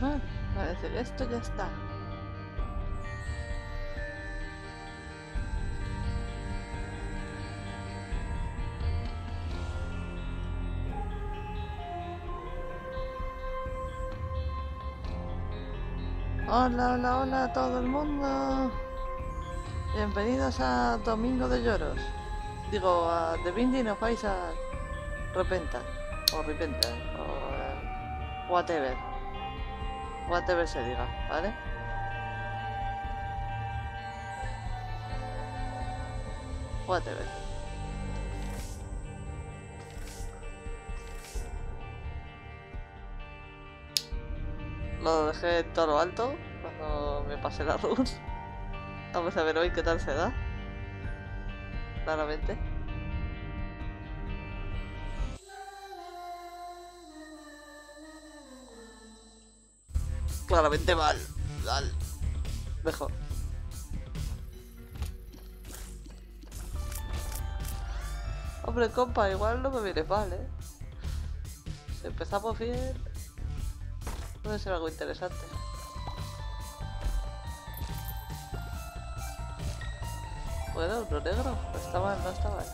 Ah, para hacer esto ya está. Hola, hola, hola a todo el mundo. Bienvenidos a Domingo de Lloros. Digo, a The Binding of Isaac Repentant. O Repentant. O eh, whatever. Whatever se diga, ¿vale? Whatever. Lo dejé todo lo alto cuando me pasé la run. Vamos a ver hoy qué tal se da. Claramente. Claramente mal. Mal. Mejor. Hombre, compa, igual no me viene mal, ¿eh? Si empezamos bien... Puede ser algo interesante. Bueno, uno negro. Está mal, no está mal.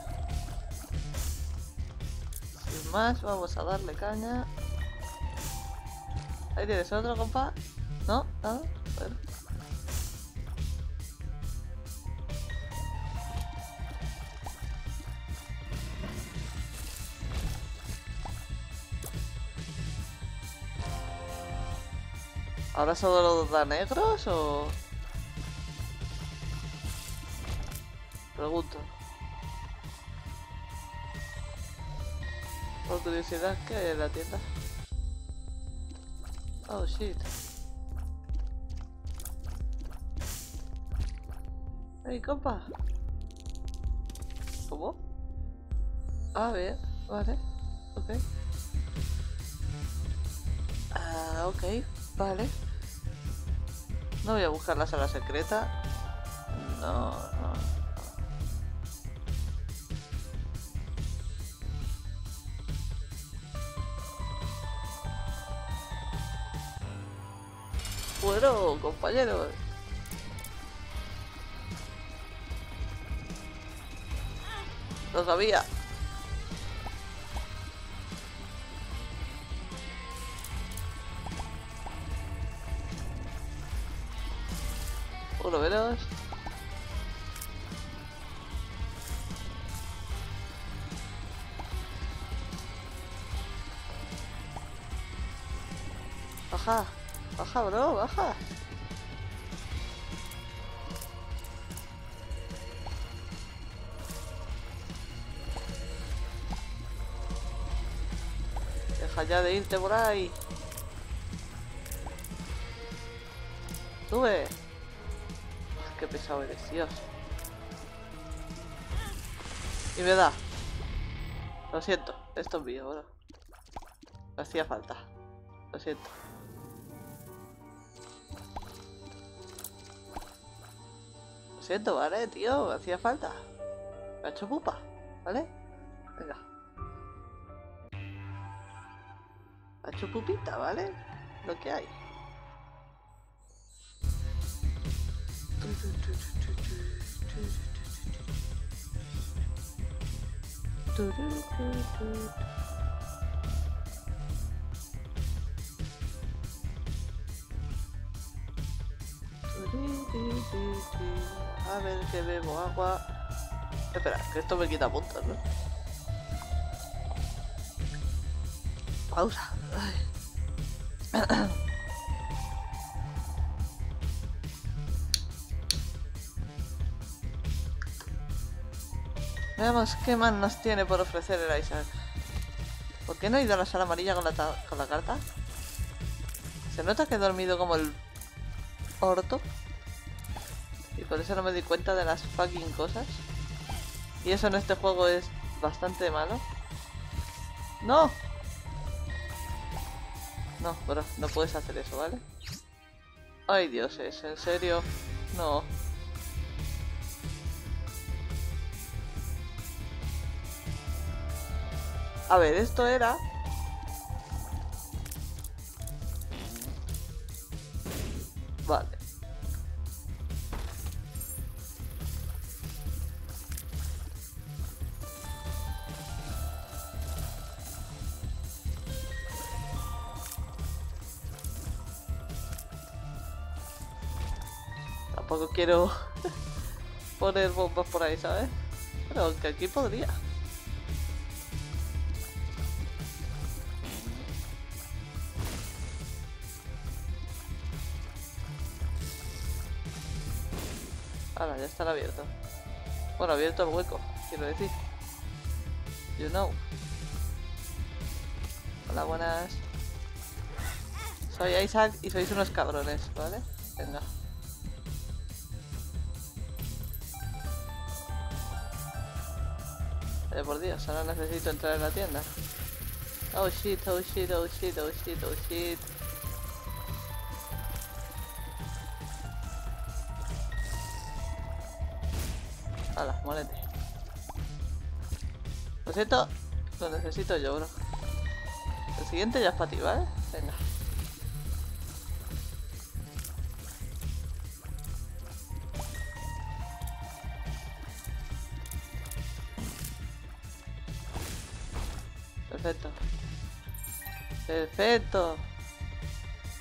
Sin más, vamos a darle caña. Ahí tienes otro, compa. ¿No? ¿Nada? Bueno. ¿Ahora solo da negros o...? Por curiosidad, ¿qué hay en la tienda? Oh, shit. Hey, compa. ¿Cómo? A ver, vale. Ok. Ah, ok, vale. No voy a buscar la sala secreta. No, Compañeros. Lo sabía. Ya de irte por ahí. Sube. Qué pesado eres, Dios. Y me da. Lo siento, esto es mío, bro. Me hacía falta. Lo siento. Lo siento, ¿vale, tío? Me hacía falta. Me ha hecho pupa, Pupita, ¿vale? Lo que hay. A ver que bebo agua. Espera, que esto me quita puntos, ¿no? Pausa. Veamos qué más nos tiene por ofrecer el Isaac. ¿Por qué no ha ido a la sala amarilla con la, con la carta? Se nota que he dormido como el orto. Y por eso no me di cuenta de las fucking cosas. Y eso en este juego es bastante malo. ¡No! No, bro, no puedes hacer eso, ¿vale? Ay, dioses, ¿en serio? No. A ver, esto era... quiero poner bombas por ahí, ¿sabes? Pero aunque aquí podría. Ahora, ya está abierto. Bueno, abierto el hueco, quiero decir. You know. Hola, buenas. Soy Isaac y sois unos cabrones, ¿vale? Venga. Por Dios, ahora necesito entrar en la tienda. Oh shit, oh shit, oh shit, oh shit, oh shit. Hala, molete. Lo siento, lo necesito yo, bro. El siguiente ya es para ti, ¿vale? Perfecto.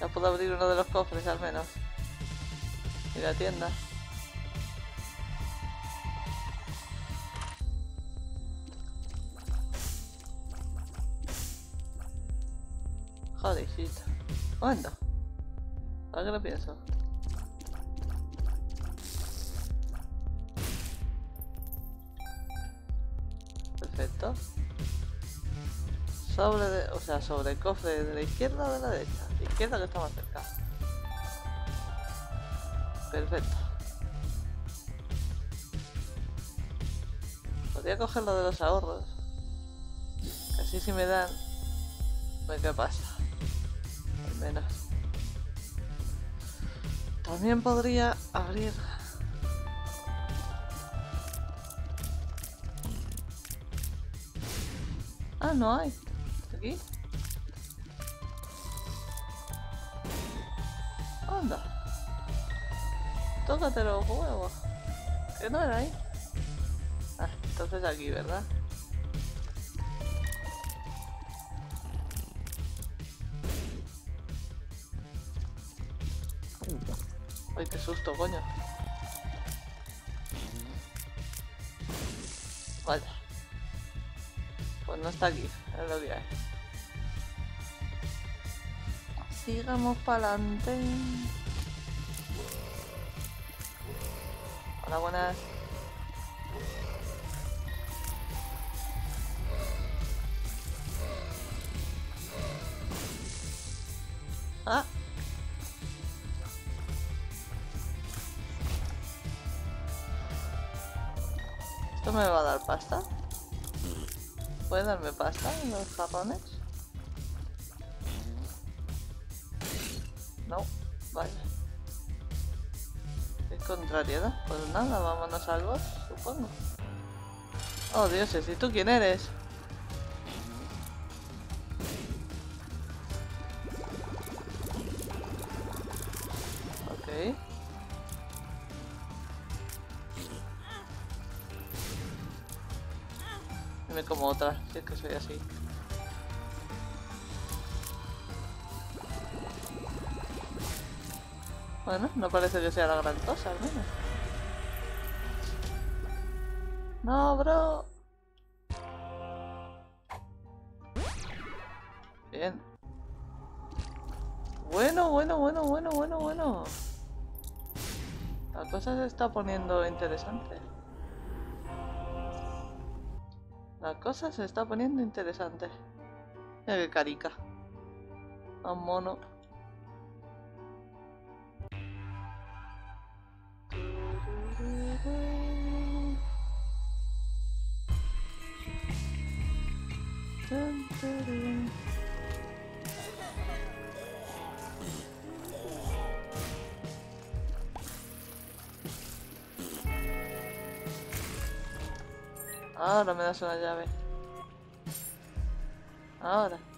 Ya puedo abrir uno de los cofres al menos. Y la tienda. Joder, shit. ¿Cuándo? ¿Para qué lo pienso? Sobre de, o sea, sobre el cofre de la izquierda o de la derecha. Izquierda que está más cerca. Perfecto. Podría coger lo de los ahorros. Así si me dan. Pues qué pasa. Al menos. También podría abrir. Ah, no hay. Tócate los huevos. Que no era ahí. Ah, entonces aquí, ¿verdad? Ay, qué susto, coño. Vaya. Pues no está aquí, es lo que hay. Sigamos para adelante. Pasta en los jarrones? No, vale. Qué contrariedad. Pues nada, vámonos al boss, supongo. Oh, dioses, ¿y tú quién eres? Como otra, si es que soy así. Bueno, no parece que sea la gran cosa, al menos. No, bro. Bien. Bueno, bueno, bueno, bueno, bueno, bueno. La cosa se está poniendo interesante. La cosa se está poniendo interesante. Mira qué carica. Un mono. Una llave. Ahora.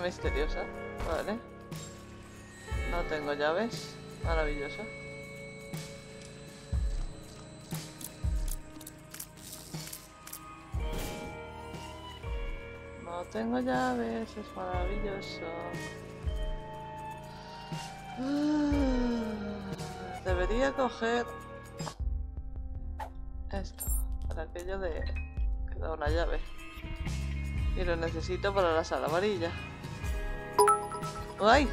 Misteriosa. Vale. No tengo llaves. Maravilloso. No tengo llaves, es maravilloso. Ah, Debería coger esto para aquello de que da una llave. Y lo necesito para la sala amarilla. ¡Ay!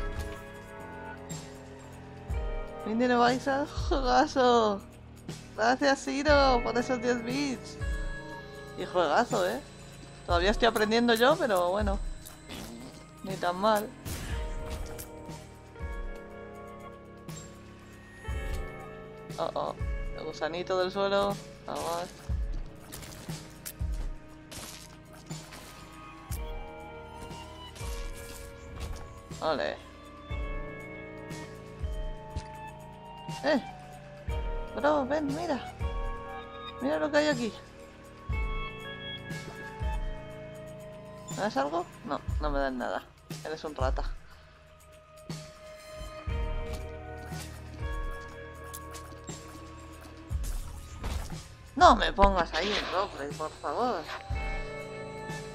Mindino Baisa, juegazo. Gracias, Ciro, por esos 10 bits. Y juegazo, ¿eh? Todavía estoy aprendiendo yo, pero bueno. Ni tan mal. Oh, oh. El gusanito del suelo. Vamos. Ole. Eh. Bro, ven, mira. Mira lo que hay aquí. ¿Me das algo? No, no me dan nada. Eres un rata. No me pongas ahí en roleplay, por favor.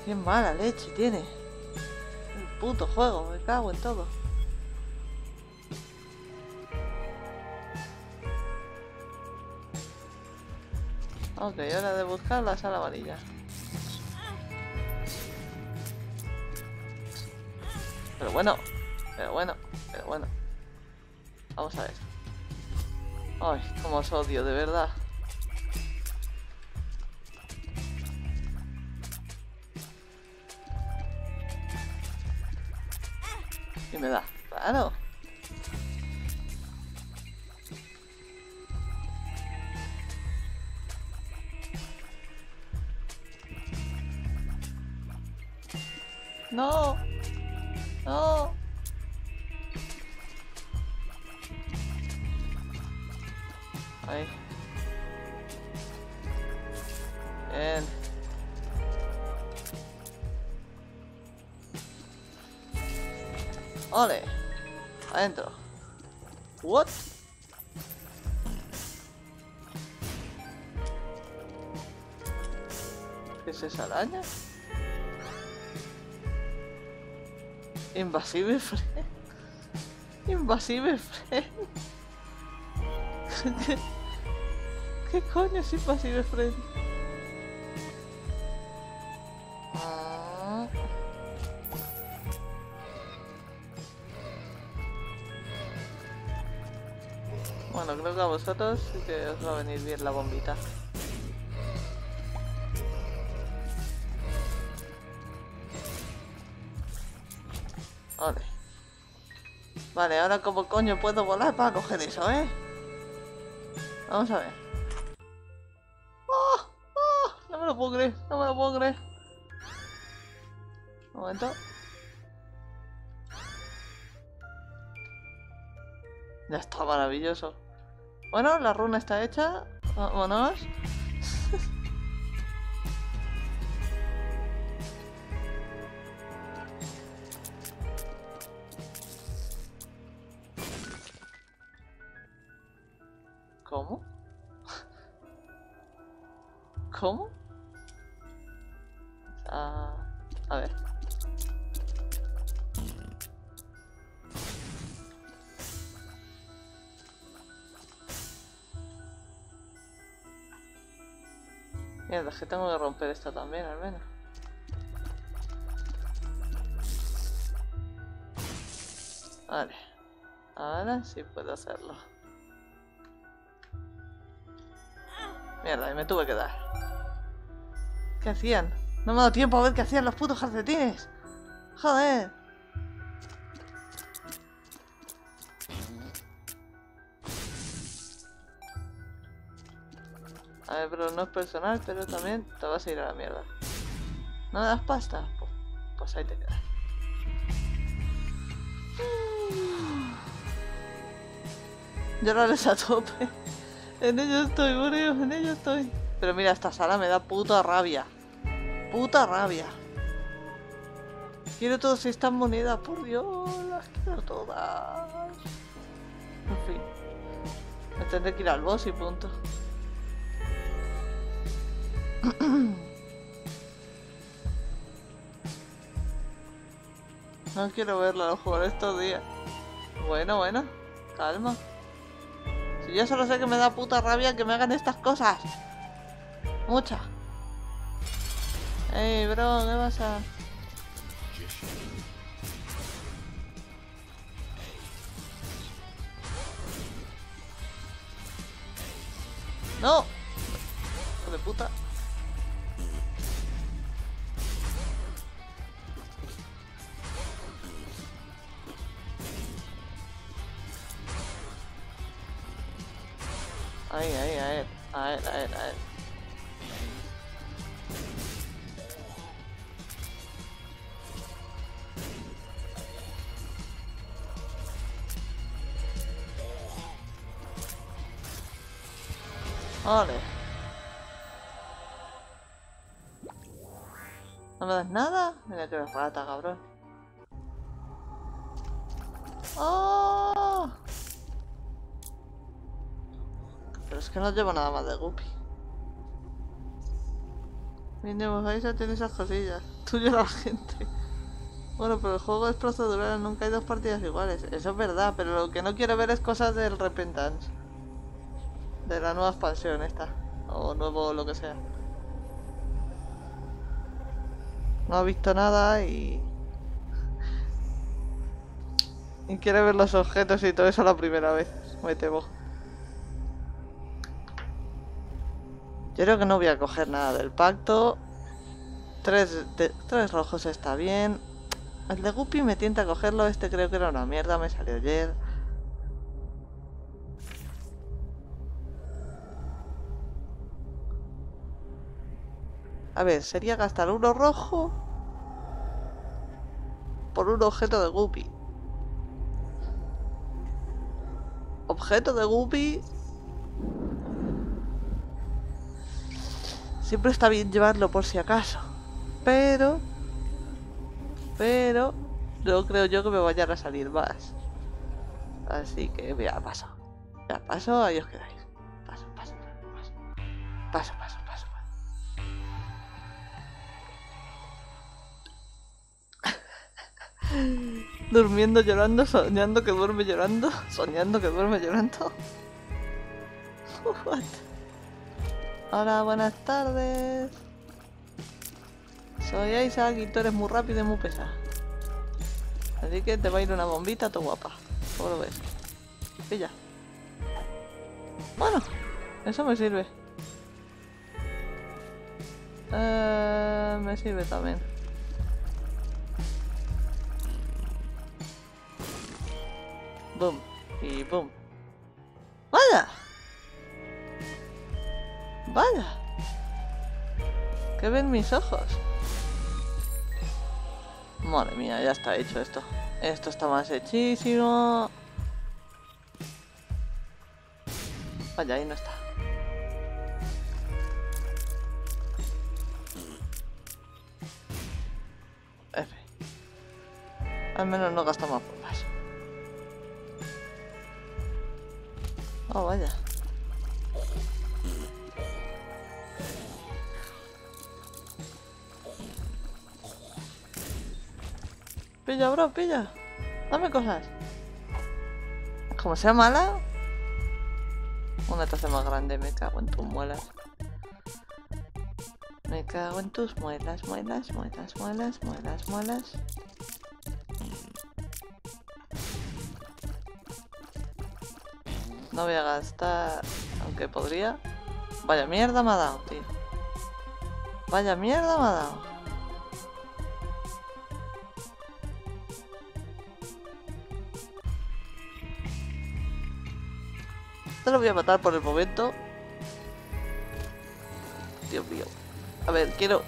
Qué mala leche tiene. Puto juego, me cago en todo. Ok, hora de buscar la sala amarilla. Pero bueno, pero bueno, pero bueno. Vamos a ver. Ay, cómo os odio, de verdad. Invasive friend. Invasive friend. ¿Qué, ¿Qué coño es invasive friend? Bueno, creo que a vosotros que os va a venir bien la bombita. Vale, ahora como coño puedo volar para coger eso, ¿eh? Vamos a ver. ¡Oh! ¡Oh! No me lo puedo creer, no me lo puedo creer. Un momento. Ya está maravilloso. Bueno, la runa está hecha. Vámonos. Tengo que romper esto también, al menos. Vale. Ahora sí puedo hacerlo. Mierda, y me tuve que dar. ¿Qué hacían? No me ha dado tiempo a ver qué hacían los putos calcetines. Joder. No es personal, pero también te vas a ir a la mierda. ¿No das pasta? Pues, pues ahí te quedas. Llorales a tope. En ello estoy, Bureo, en ello estoy. Pero mira, esta sala me da puta rabia. Puta rabia. Quiero todas estas monedas, por Dios, las quiero todas. En fin. Me tendré que ir al boss y punto. No quiero verla, lo jugar estos días. Bueno, bueno, calma. Si yo solo sé que me da puta rabia que me hagan estas cosas. Mucha. Ey, bro, ¿qué pasa? ¡No! Hijo de puta. Ver, a ver, a ver. Vale. ¿No me das nada? Mira que rata, no llevo nada más de Guppy. Mínimo, ahí ya tiene esas cosillas. Tuyo la gente. Bueno, pero el juego es procedural, nunca hay dos partidas iguales. Eso es verdad, pero lo que no quiero ver es cosas del Repentance. De la nueva expansión esta. O nuevo lo que sea. No ha visto nada y... Y quiere ver los objetos y todo eso la primera vez. Me temo. Creo que no voy a coger nada del pacto. Tres, tres rojos está bien. El de Guppy me tienta a cogerlo. Este creo que era una mierda. Me salió ayer. A ver, sería gastar uno rojo por un objeto de Guppy. Objeto de Guppy. Siempre está bien llevarlo por si acaso. Pero... Pero... No creo yo que me vayan a salir más. Así que, mira, paso. Mira, paso, ahí os quedáis. Paso, paso, paso. Paso, paso, paso. paso. Durmiendo, llorando, soñando que duerme llorando, soñando que duerme llorando. What? Hola, buenas tardes. Soy Isaac y tú eres muy rápido y muy pesado. Así que te va a ir una bombita, tu guapa. ¿Cómo lo ves? Pilla. Bueno, eso me sirve. Eh, me sirve también. Boom. Y boom. ¡Vaya! ¿Qué ven mis ojos? Madre mía, ya está hecho esto. Esto está más hechísimo. Vaya, ahí no está. F. Al menos no gastamos bombas. Oh, vaya. Pilla, bro, pilla. Dame cosas. Como sea mala. Una taza más grande, me cago en tus muelas. Me cago en tus muelas, muelas, muelas, muelas, muelas, muelas. No voy a gastar, aunque podría. Vaya mierda me ha dado, tío. Vaya mierda me ha dado. Lo voy a matar por el momento. Dios mío. A ver, quiero...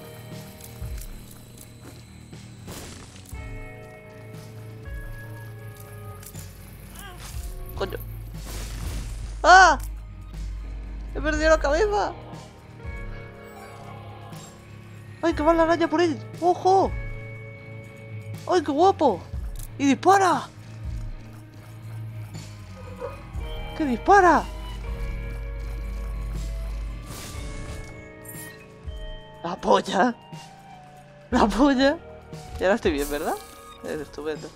Coño. ¡Ah! ¡He perdido la cabeza! ¡Ay, que va la araña por él! ¡Ojo! ¡Ay, qué guapo! ¡Y dispara! ¡Que dispara! Polla. La polla. Y ahora estoy bien, ¿verdad? Es estupendo.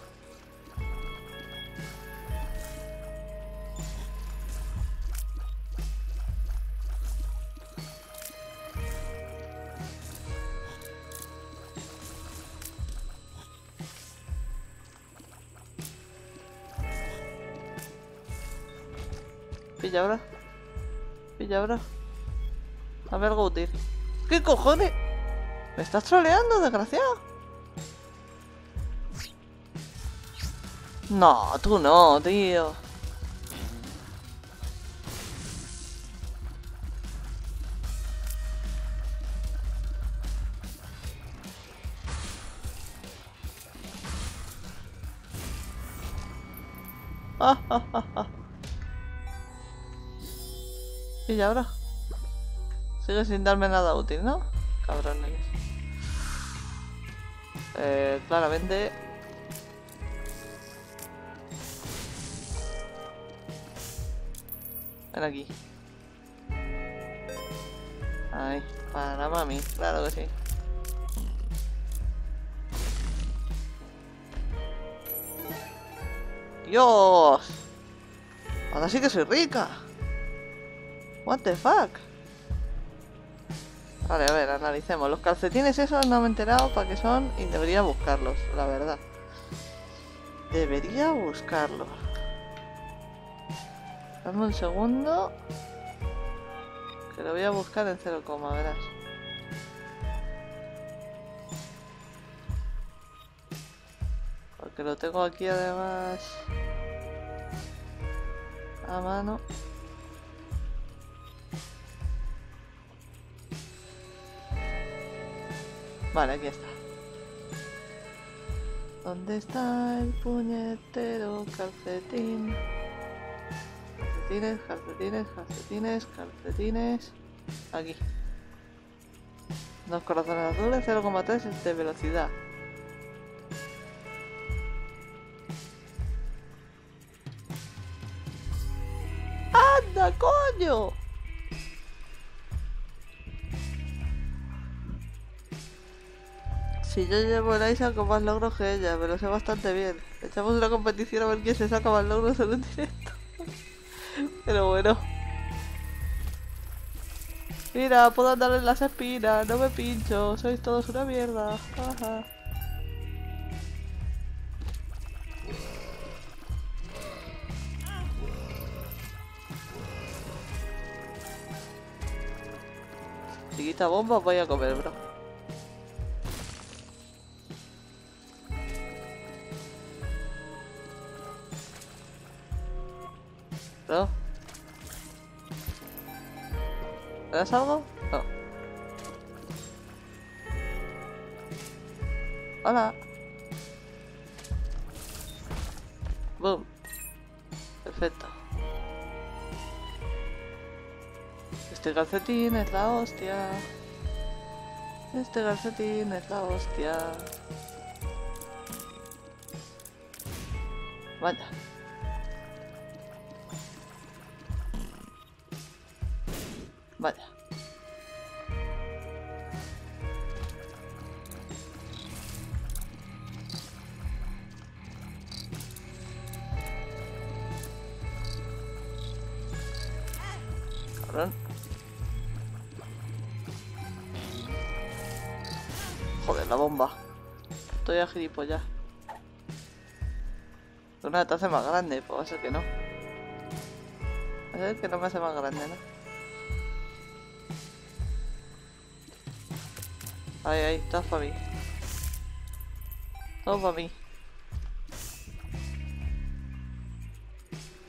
Pilla ahora. Pilla ahora. Dame algo útil. ¿Qué cojones? ¿Me estás troleando, desgraciado? No, tú no, tío. ¿Y ahora? Sigue sin darme nada útil, ¿no? Cabrones. Eh, claramente... Ven aquí. Ay, para mami, claro que sí. ¡Dios! Ahora sí que soy rica. What the fuck? Vale, a ver, analicemos. Los calcetines esos no me he enterado para qué son y debería buscarlos, la verdad. Debería buscarlos. Dame un segundo. Que lo voy a buscar en 0, verás. Porque lo tengo aquí además a mano. Vale, aquí está. ¿Dónde está el puñetero calcetín? Calcetines, calcetines, calcetines, calcetines. Aquí. Dos corazones azules, 0,3 de velocidad. ¡Anda, coño! Si yo llevo el Isa con más logros que ella, me lo sé bastante bien. Echamos una competición a ver quién se saca más logros en un directo. Pero bueno. Mira, puedo andar en las espinas, no me pincho, sois todos una mierda. Ajá. Chiquita bomba voy a comer, bro. ¿Me das algo? No. Hola. Boom. Perfecto. Este calcetín es la hostia. Este calcetín es la hostia. Vaya. Gilipollas. Una te hace más grande, pues va a ser que no. Va a ser que no me hace más grande, ¿no? Ahí, ahí, todo para mí. Todo para mí.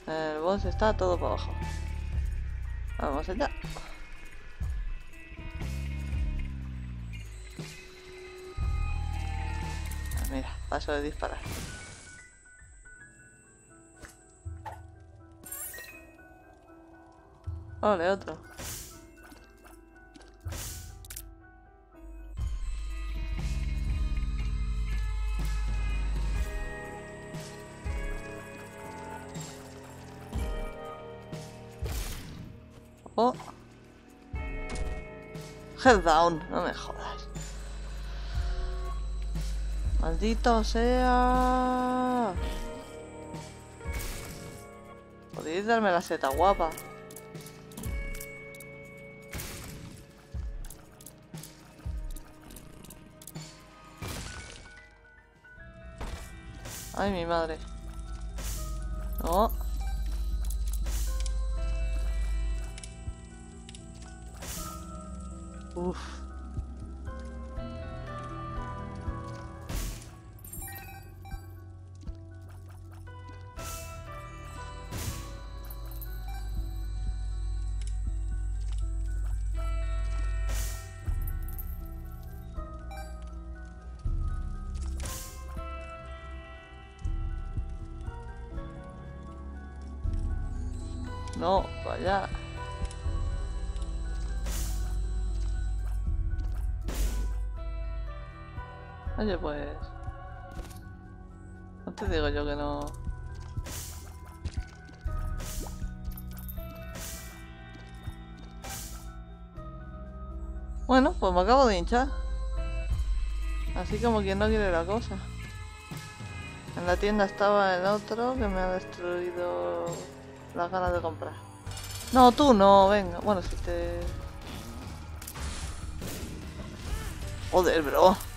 El boss está todo para abajo. Vamos allá. Paso de disparar. Ole, otro. Oh. Head down, no me jodas. Maldito sea. Podéis darme la seta guapa. Ay, mi madre. Oye, pues... No te digo yo que no... Bueno, pues me acabo de hinchar. Así como quien no quiere la cosa. En la tienda estaba el otro que me ha destruido las ganas de comprar. No, tú no, venga. Bueno, si te... Joder, bro.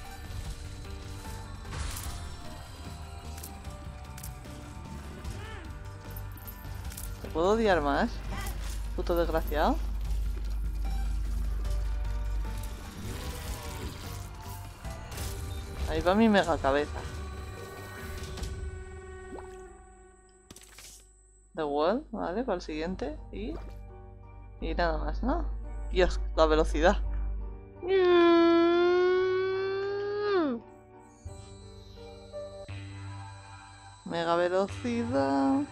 Puedo odiar más? Puto desgraciado. Ahí va mi mega cabeza. The Wall, vale, para el siguiente. Y. Y nada más, ¿no? Dios, la velocidad. Mega velocidad.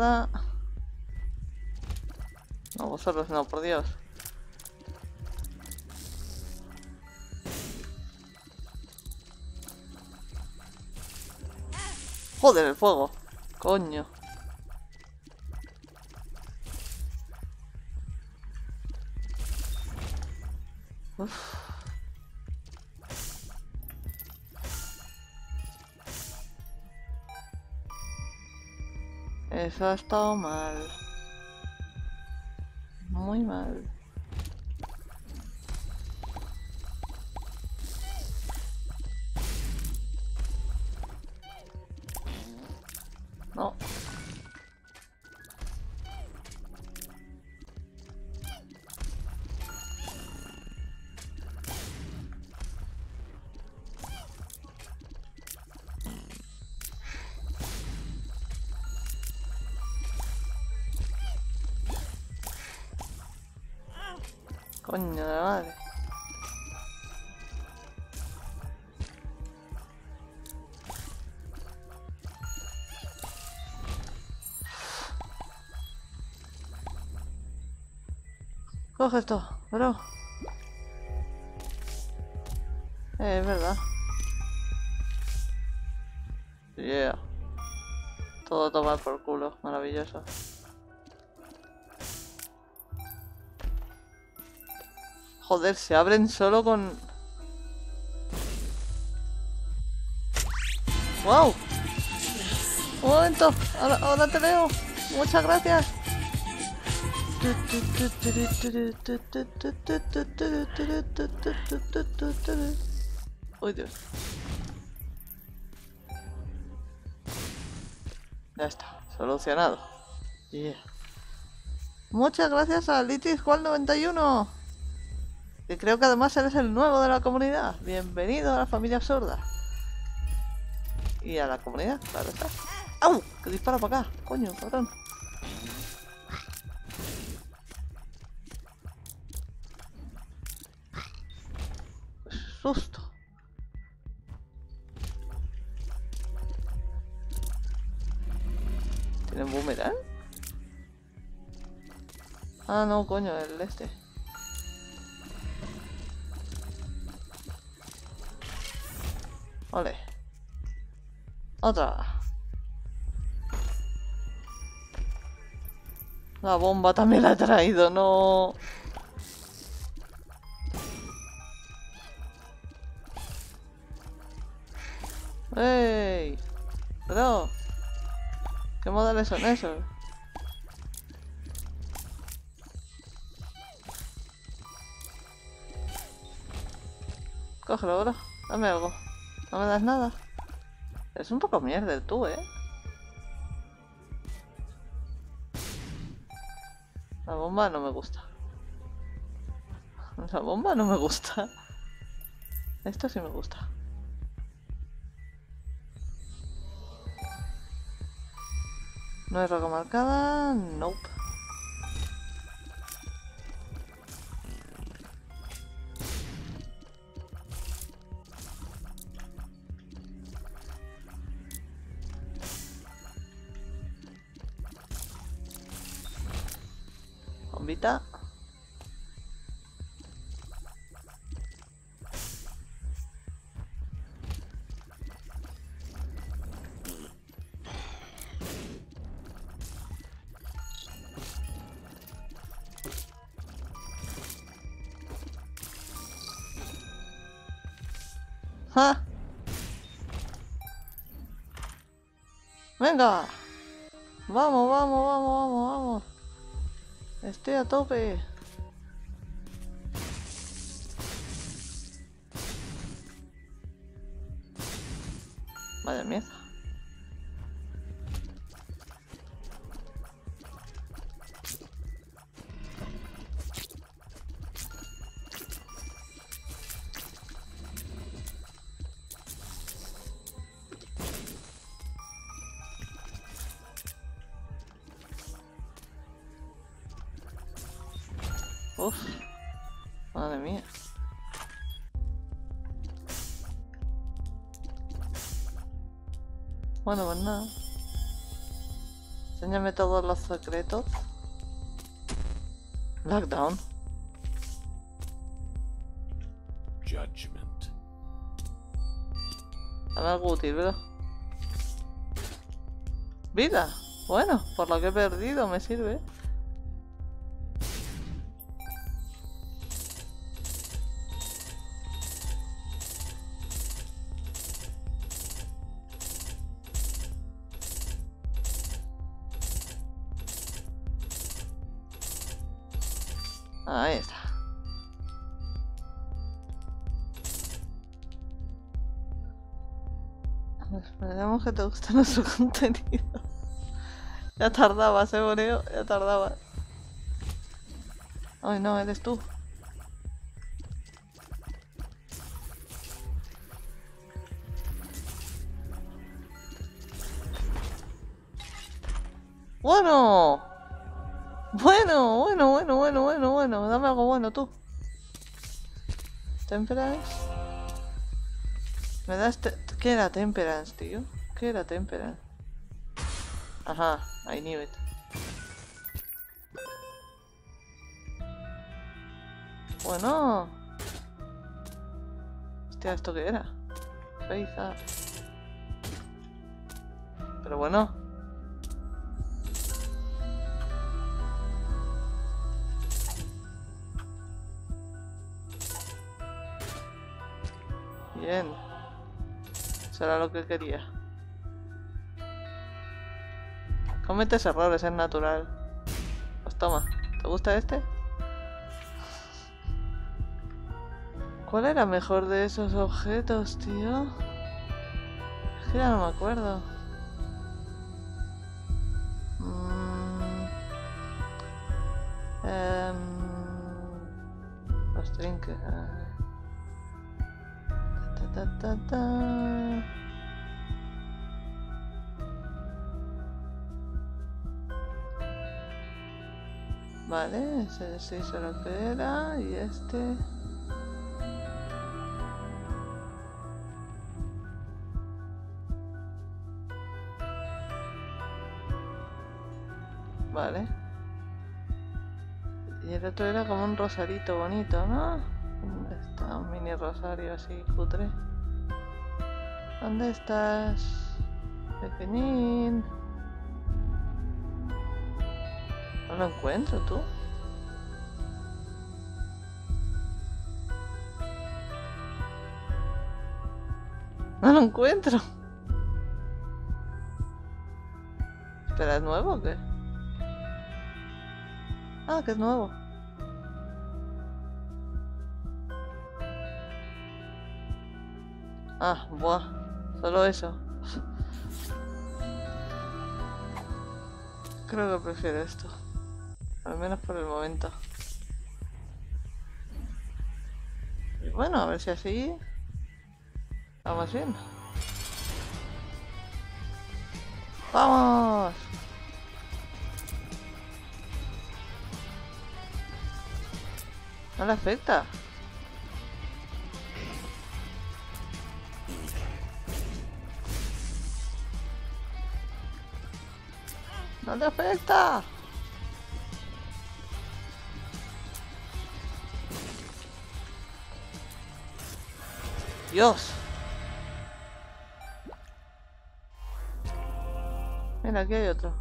No, vosotros no, por Dios. Joder, el fuego. Coño. Eso ha estado mal. Muy mal. Coño de madre. Coge esto, bro. Eh, es verdad. Yeah. Todo tomar por culo, maravilloso. Joder, se abren solo con... ¡Wow! Un momento, ahora, ahora te veo. Muchas gracias. ¡Uy, Dios! Ya está, solucionado. Yeah. Muchas gracias a Litis Juan 91 que creo que además eres el nuevo de la comunidad. Bienvenido a la familia absurda. Y a la comunidad, claro está. ¡Au! Que dispara para acá. Coño, cabrón. Susto. ¿Tienen boomerang? Ah, no, coño, el este. Vale. Otra. La bomba también la he traído, no. ¡Ey! Bro. ¿Qué modales son esos? Cógelo, bro. Dame algo. No me das nada. Es un poco mierda tú, ¿eh? La bomba no me gusta. La bomba no me gusta. Esto sí me gusta. No hay roca marcada. Nope. ¡Vamos, vamos, vamos, vamos, vamos! Estoy a tope. Bueno, pues nada. Enséñame todos los secretos. Lockdown. Judgment. Dame algo útil, bro. Vida. Bueno, por lo que he perdido me sirve. Ahí está. Esperemos que te guste nuestro contenido. Ya tardabas, eh, Boreo. Ya tardabas. Ay, no, eres tú. Temperance. ¿Me das te ¿Qué era Temperance, tío? ¿Qué era Temperance? Ajá, I knew it. Bueno. Hostia, ¿esto qué era? Pero bueno. Bien. Eso era lo que quería. Cometes errores, es natural. Pues toma. ¿Te gusta este? ¿Cuál era mejor de esos objetos, tío? Es que ya no me acuerdo. ese se lo que era y este vale y el otro era como un rosarito bonito ¿no? está un mini rosario así cutre ¿dónde estás? pequeñín no lo encuentro tú encuentro. Espera, ¿es nuevo o qué? Ah, que es nuevo. Ah, buah. Solo eso. Creo que prefiero esto. Al menos por el momento. Y bueno, a ver si así... Vamos bien. ¡Vamos! No le afecta. No le afecta. Dios. Aquí hay otro.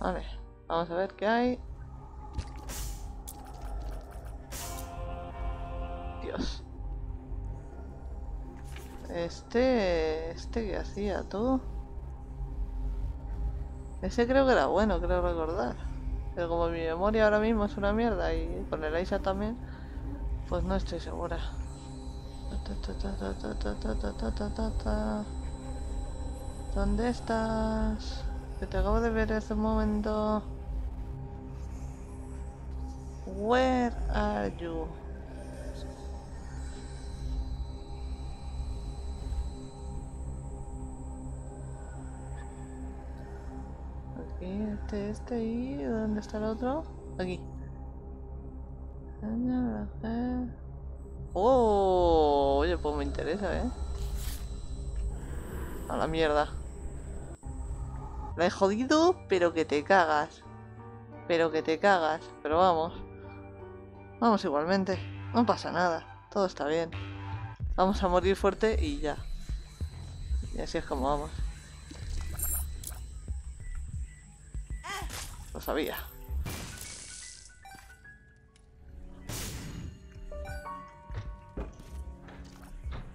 Vale, vamos a ver qué hay. Este... Que hacía todo. Ese creo que era bueno, creo recordar. Pero como mi memoria ahora mismo es una mierda y con el Aisa también, pues no estoy segura. ¿Dónde estás? Que te acabo de ver hace un momento. Where are you? Este, este y ¿dónde está el otro? Aquí. Oh, oye, pues me interesa, ¿eh? A la mierda. La he jodido, pero que te cagas. Pero que te cagas. Pero vamos. Vamos igualmente. No pasa nada. Todo está bien. Vamos a morir fuerte y ya. Y así es como vamos. Lo sabía.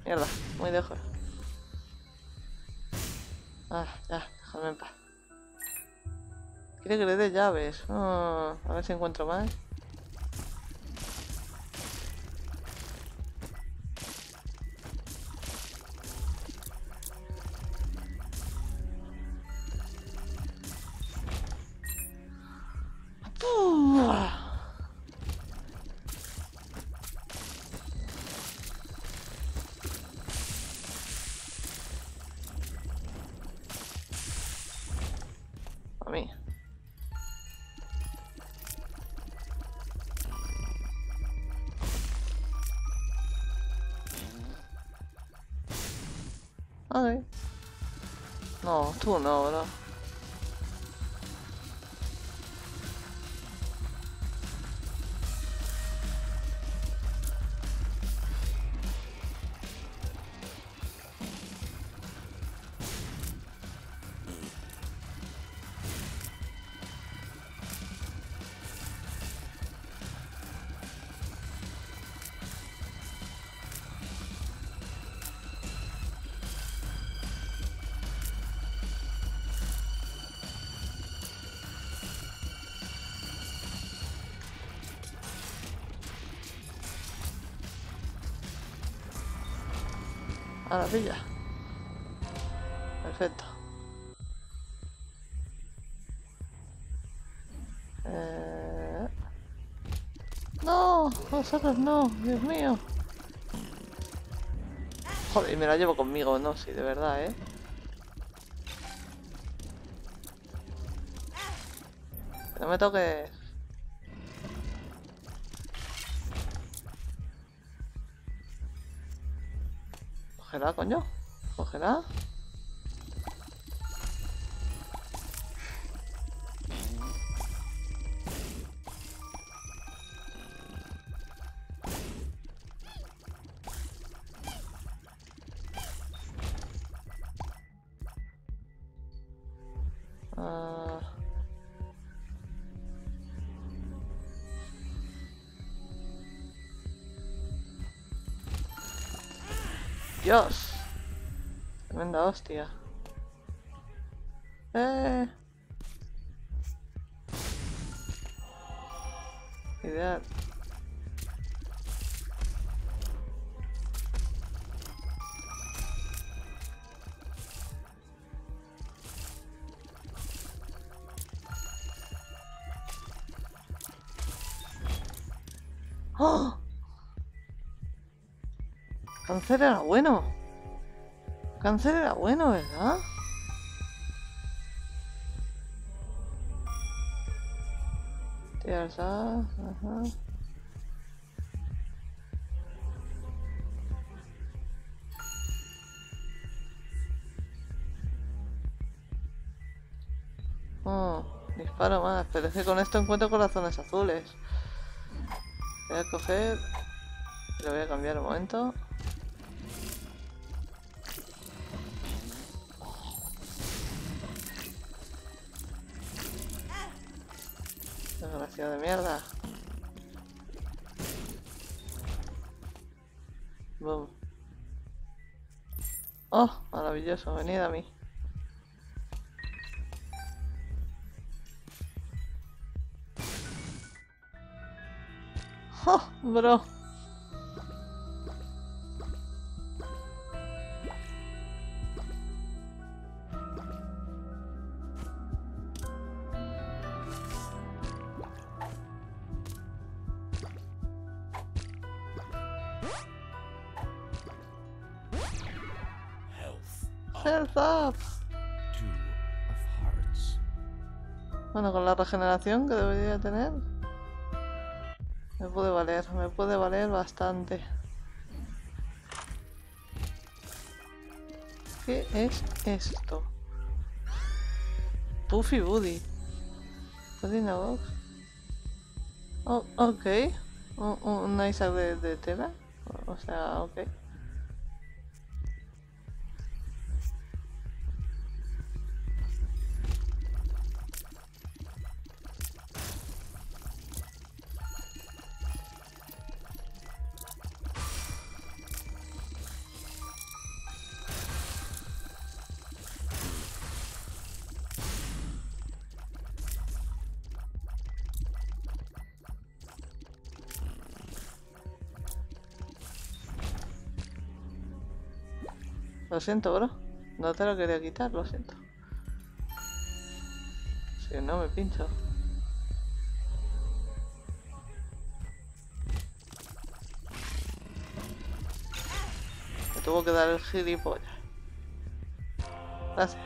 Mierda, muy lejos. Ah, ya, déjame en paz. Quiere que le dé llaves. Ah, a ver si encuentro más. No, tú no, bro. maravilla. Perfecto. Eh, no, vosotros no, Dios mío. Joder, y me la llevo conmigo, no, sí, de verdad, ¿eh? No me toques. Cógela. Ah. Dios. Tremenda hostia. Eh. Ideal. ¡Oh! Cáncer era bueno. Cáncer era bueno, ¿verdad? Tears up, ajá. Oh, disparo más, pero es que con esto encuentro corazones azules. Voy a coger... Lo voy a cambiar un momento. Maravilloso, venid a mí. Bro. Regeneración que debería tener. Me puede valer, me puede valer bastante. ¿Qué es esto? Puffy Buddy. Pudding box. Oh, ok. Un, un de, de tela. O sea, ok. Lo siento, bro. No te lo quería quitar, lo siento. Si no, me pincho. Me tuvo que dar el gilipollas. Gracias.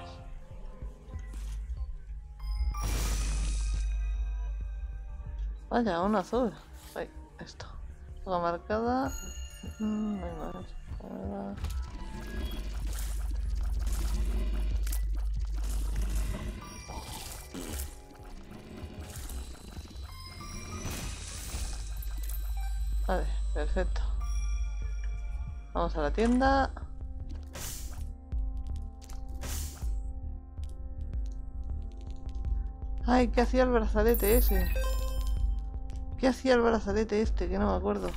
Vaya, un azul. Esto. Hoja marcada. Mm, venga, marcada. Vamos a la tienda. Ay, ¿qué hacía el brazalete ese? ¿Qué hacía el brazalete este? Que no me acuerdo.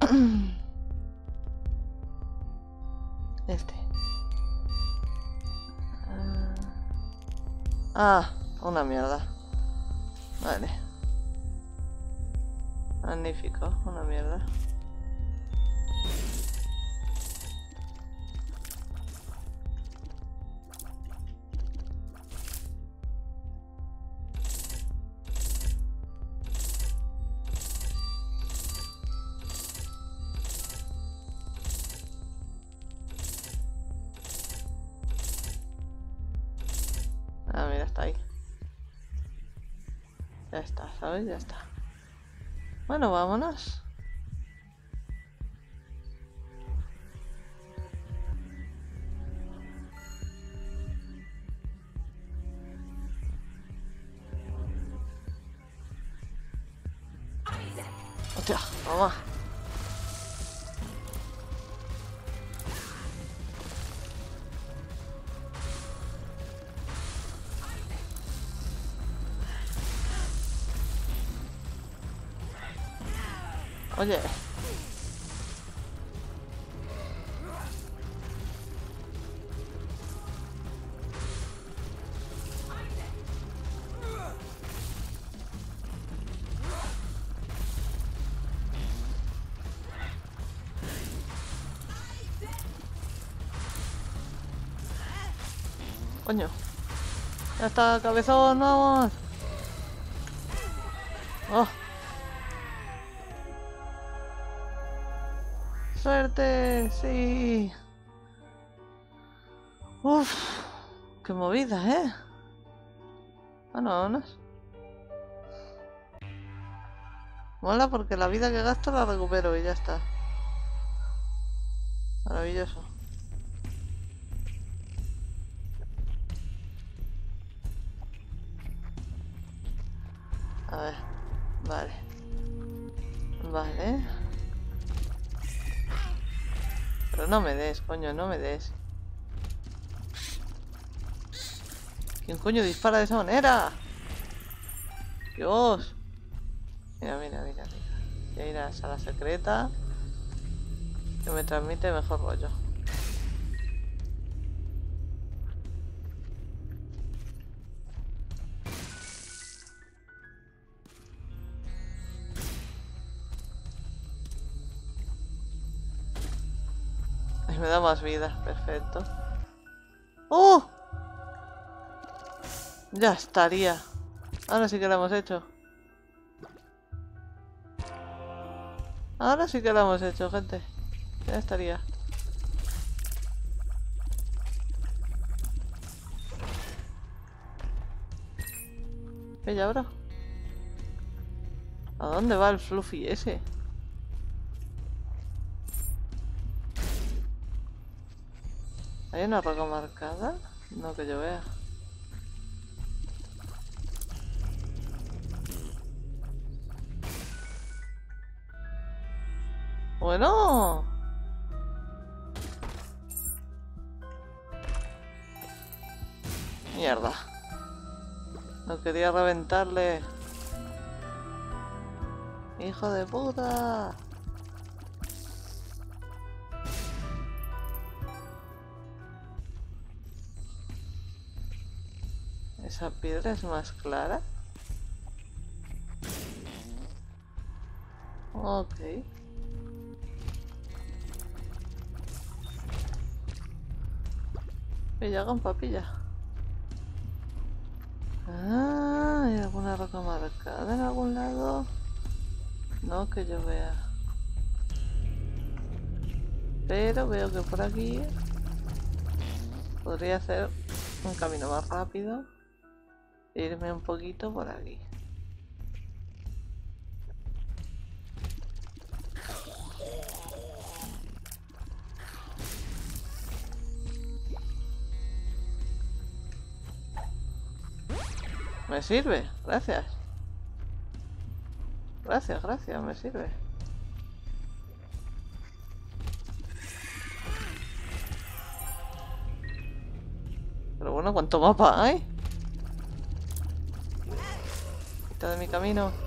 Este. Ah, una mierda. Vale. Magnífico, una mierda. ¿Sabes? Ya está. Bueno, vámonos. Está, cabezón, vamos. Oh. Suerte, sí. Uf, qué movida, ¿eh? Bueno, vámonos. Mola porque la vida que gasto la recupero y ya está. No me des, coño, no me des. ¿Quién coño dispara de esa manera? Dios. Mira, mira, mira, mira. Voy a ir a la secreta. Que me transmite mejor rollo. Ay, Me da más vida, perfecto. ¡Oh! Ya estaría. Ahora sí que lo hemos hecho. Ahora sí que lo hemos hecho, gente. Ya estaría. Bella, bro. ¿A dónde va el fluffy ese? ¿Hay una roca marcada? No que yo vea. Bueno. Mierda. No quería reventarle. Hijo de puta. Esa piedra es más clara. Ok. Pilla con papilla. Ah, ¿hay alguna roca marcada en algún lado? No que yo vea. Pero veo que por aquí podría hacer un camino más rápido. Irme un poquito por aquí. Me sirve, gracias. Gracias, gracias, me sirve. Pero bueno, ¿cuánto mapa hay? De mi camino.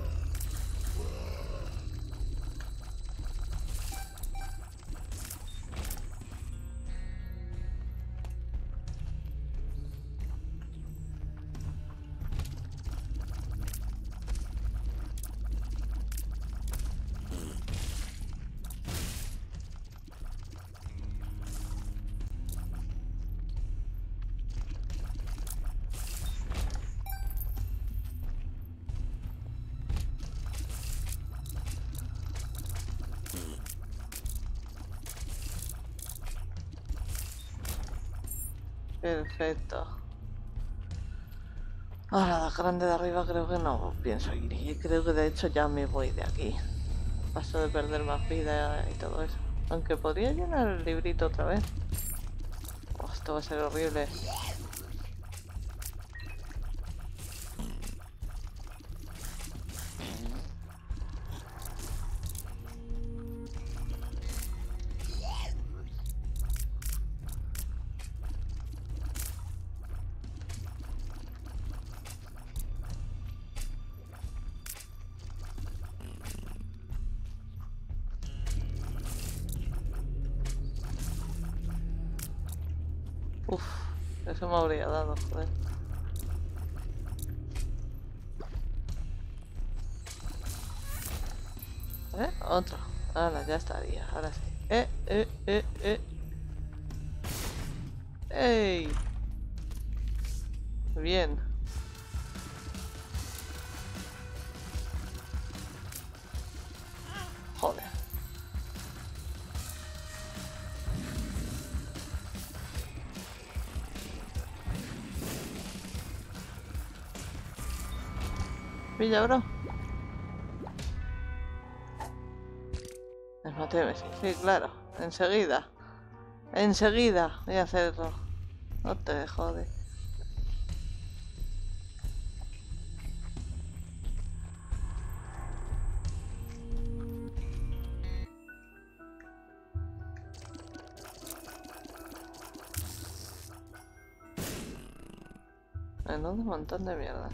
De arriba creo que no pienso ir. Y creo que de hecho ya me voy de aquí. Paso de perder más vida y todo eso. Aunque podría llenar el librito otra vez. Oh, esto va a ser horrible. Estaría. Ahora sí. Eh, eh, eh, eh. Sí, claro. Enseguida. Enseguida voy a hacerlo. No te jode. Menudo montón de mierda.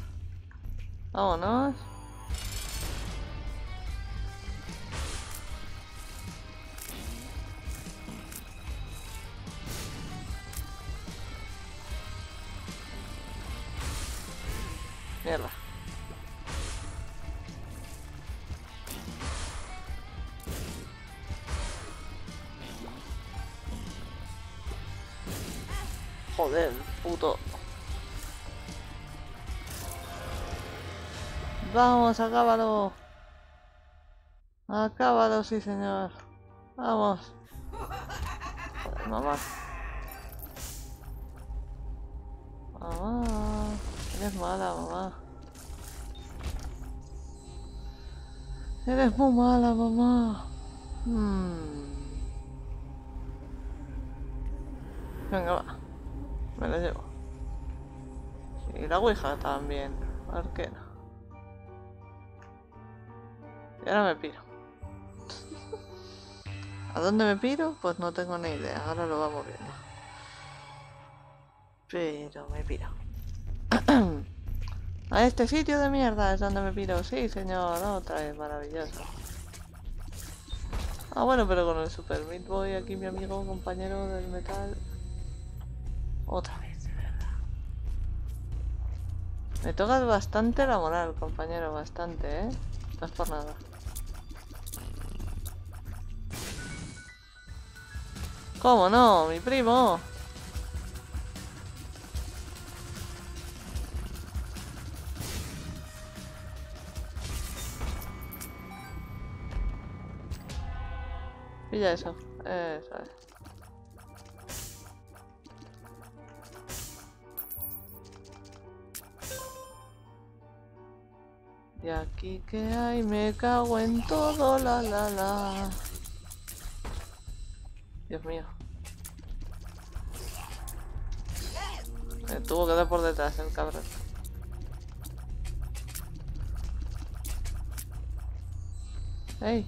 Vámonos. Acábalo. Acábalo, sí, señor. Vamos. Mamá. Mamá. Eres mala, mamá. Eres muy mala, mamá. Hmm. Venga, va. Me lo llevo. Y la ouija también. ¿Por qué no? Y ahora me piro. ¿A dónde me piro? Pues no tengo ni idea. Ahora lo vamos viendo. Pero me piro. A este sitio de mierda es donde me piro. Sí, señor. Otra vez. Maravilloso. Ah, bueno, pero con el Super Meat Boy aquí, mi amigo, compañero del metal. Otra vez, de verdad. Me tocas bastante la moral, compañero. Bastante, ¿eh? No es por nada. ¿Cómo no? Mi primo. Pilla eso. Eso es. Y aquí que hay, me cago en todo, la la la. Dios mío. Me tuvo que dar por detrás el cabrón. ¡Ey!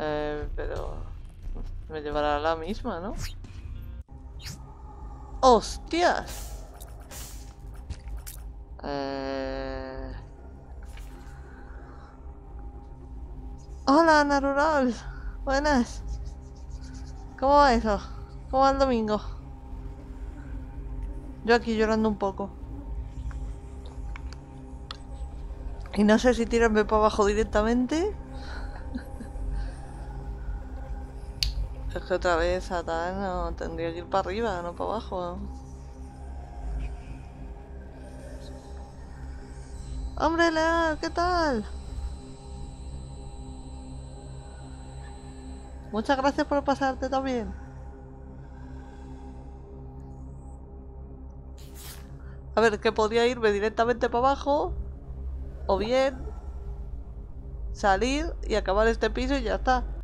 Eh, pero me llevará a la misma, ¿no? ¡Hostias! Eh... Hola, Narural. Buenas. ¿Cómo va eso? ¿Cómo va el domingo? Yo aquí llorando un poco. Y no sé si tirarme para abajo directamente. Es que otra vez Satán no, tendría que ir para arriba, no para abajo. ¡Hombre, Leal! ¿Qué tal? Muchas gracias por pasarte también. A ver, que podría irme directamente para abajo. O bien... Salir y acabar este piso y ya está.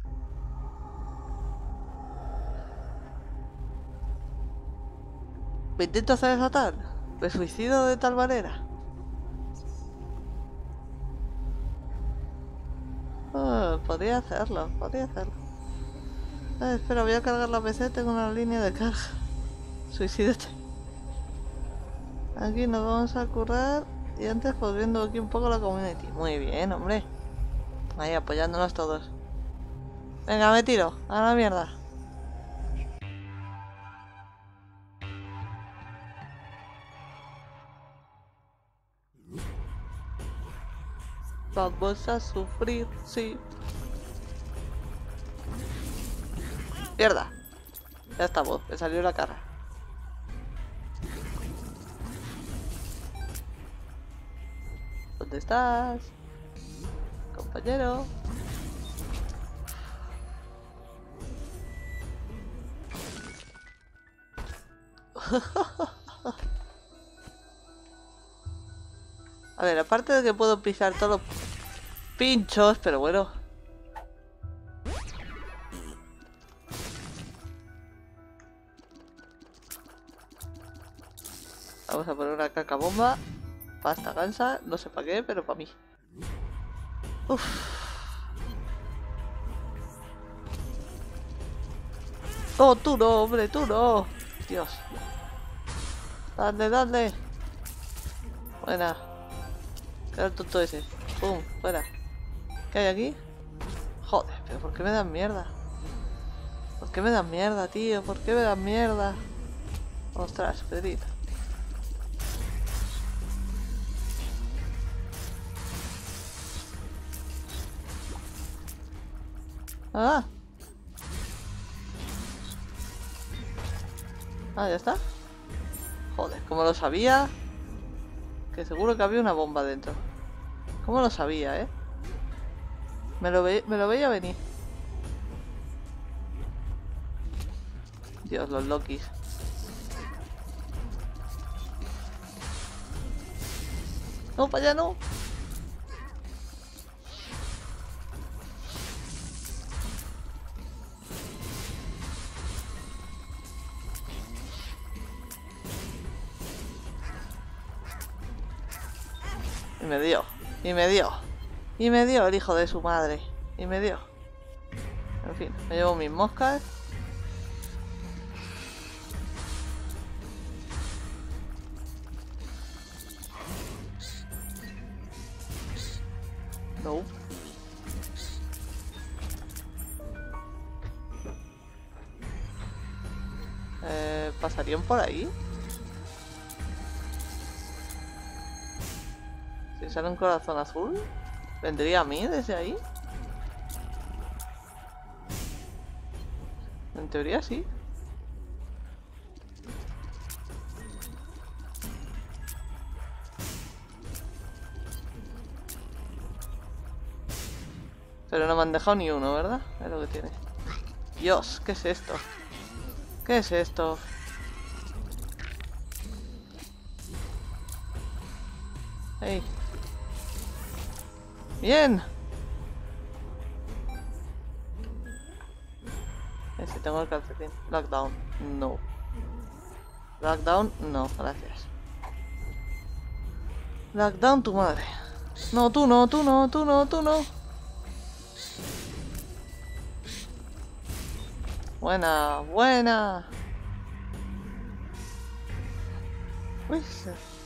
¿Me intento hacer desatar? ¿Me suicido de tal manera? Ah, podría hacerlo, podría hacerlo. Ah, espera, voy a cargar la PC, tengo una línea de carga. Suicídate. Aquí nos vamos a currar y antes pues aquí un poco la community. Muy bien, hombre. Ahí apoyándonos todos. Venga, me tiro. A la mierda. Vamos a sufrir, sí. Mierda. Ya estamos, me salió la cara. ¿Dónde estás? Compañero. A ver, aparte de que puedo pisar todos pinchos, pero bueno. Vamos a poner una caca bomba. Pasta gansa, no sé para qué, pero para mí. Uf. Oh, tú no, hombre, tú no. Dios. Dale, dale. Buena. Queda el tonto ese. Pum, fuera. ¿Qué hay aquí? Joder, pero ¿por qué me dan mierda? ¿Por qué me dan mierda, tío? ¿Por qué me dan mierda? Ostras, Pedrito. Ah. Ah, ya está. Joder, ¿cómo lo sabía? Que seguro que había una bomba dentro. ¿Cómo lo sabía, eh? Me lo, veía venir. Dios, los Lokis. No, para allá no. Y me dio. Y me dio. Y me dio el hijo de su madre. Y me dio. En fin, me llevo mis moscas. No. Eh, ¿Pasarían por ahí? Sale un corazón azul, ¿vendría a mí desde ahí? En teoría sí. Pero no me han dejado ni uno, ¿verdad? Es lo que tiene. Dios, ¿qué es esto? ¿Qué es esto? Hey. Bien. Si tengo el calcetín. Lockdown. No. Lockdown. No, gracias. Lockdown tu madre. No, tú no, tú no, tú no, tú no. Buena, buena. Uy,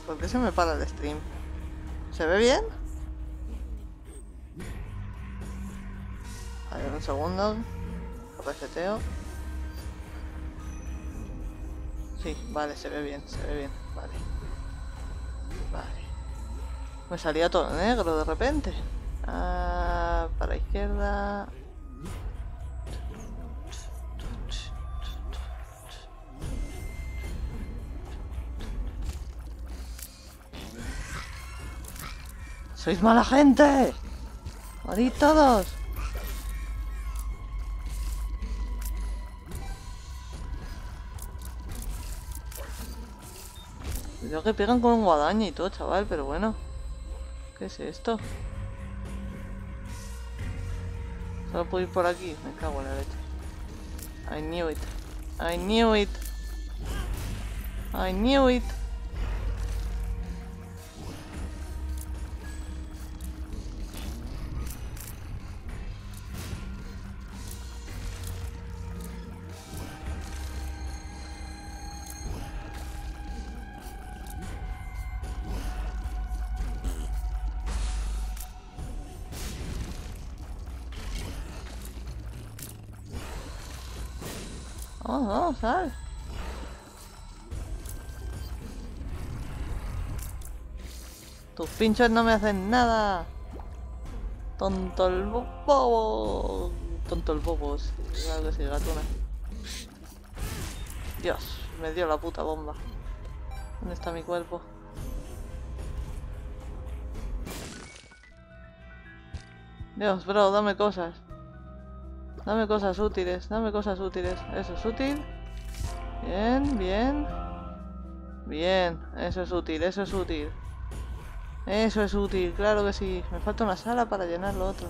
¿por qué se me para el stream? ¿Se ve bien? Un segundo. Reseteo. Sí, vale, se ve bien, se ve bien. Vale. Vale. Me salía todo negro de repente. Ah, para izquierda. ¡Sois mala gente! ¡Morid todos! Cuidado que pegan con guadaña y todo, chaval, pero bueno. ¿Qué es esto? Solo puedo ir por aquí. Me cago en la leche. I knew it. I knew it. I knew it. Tus pinchos no me hacen nada. Tonto el bo- bobo. Tonto el bobo, sí, claro que gatuna. Dios, me dio la puta bomba. ¿Dónde está mi cuerpo? Dios, bro, dame cosas. Dame cosas útiles, dame cosas útiles. Eso es útil. Bien, bien. Bien, eso es útil, eso es útil. Eso es útil, claro que sí. Me falta una sala para llenar lo otro.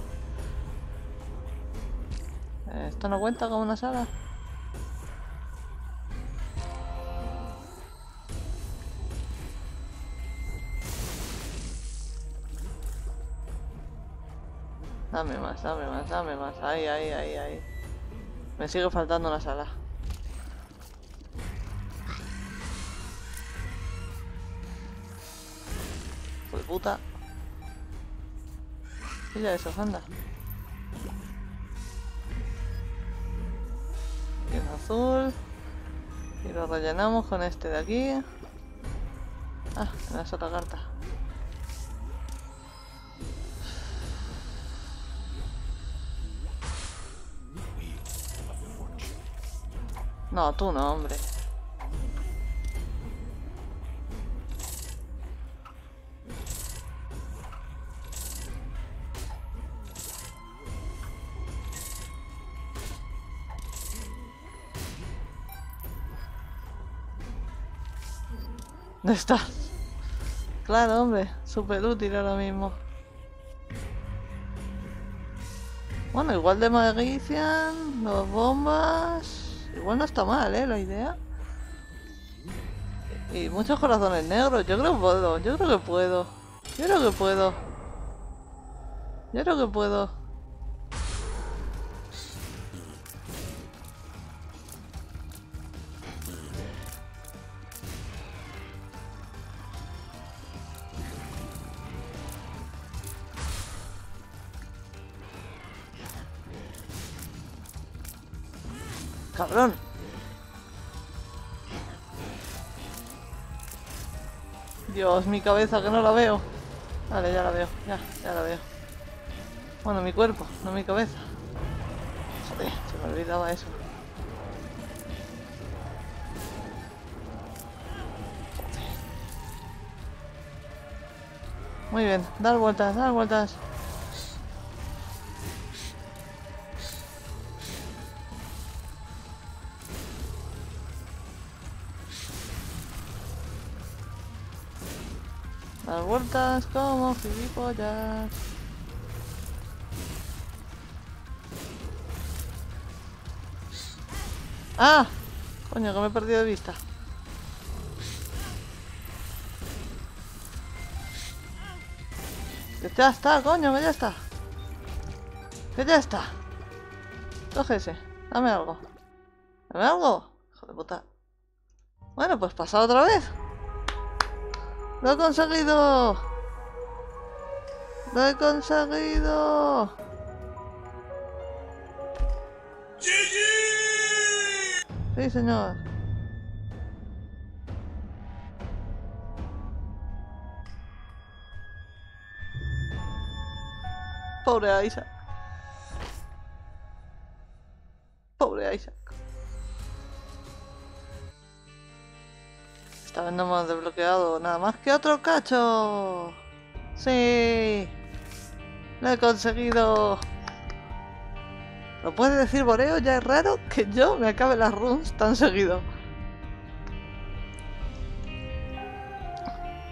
¿Esto no cuenta como una sala? Dame más, dame más, dame más. Ahí, ahí, ahí, ahí. Me sigue faltando una sala. Hijo de puta. Mira eso, anda. Y azul. Y lo rellenamos con este de aquí. Ah, me das otra carta. No, tú no, hombre. ¿Dónde? Claro, hombre, súper útil ahora mismo. Bueno, igual de Magician, dos bombas. Igual no está mal, ¿eh? La idea. Y muchos corazones negros. Yo creo que puedo. Yo creo que puedo. Yo creo que puedo. Yo creo que puedo. Dios, mi cabeza que no la veo. Vale, ya la veo, ya, ya la veo. Bueno, mi cuerpo, no mi cabeza. Joder, se me olvidaba eso. Muy bien, dar vueltas, dar vueltas. Como gilipollas. ¡Ah! Coño, que me he perdido de vista. Que ya está, coño, que ya está. Que ya está. Coge ese. Dame algo. Dame algo. Hijo de puta. Bueno, pues pasa otra vez. ¡Lo he conseguido! ¡Lo he conseguido! Sí, señor. Pobre Isaac. Pobre Isaac. Esta vez no hemos desbloqueado nada más que otro cacho. ¡Sí! ¡Lo he conseguido! ¿Lo puede decir Boreo? Ya es raro que yo me acabe las runes tan seguido.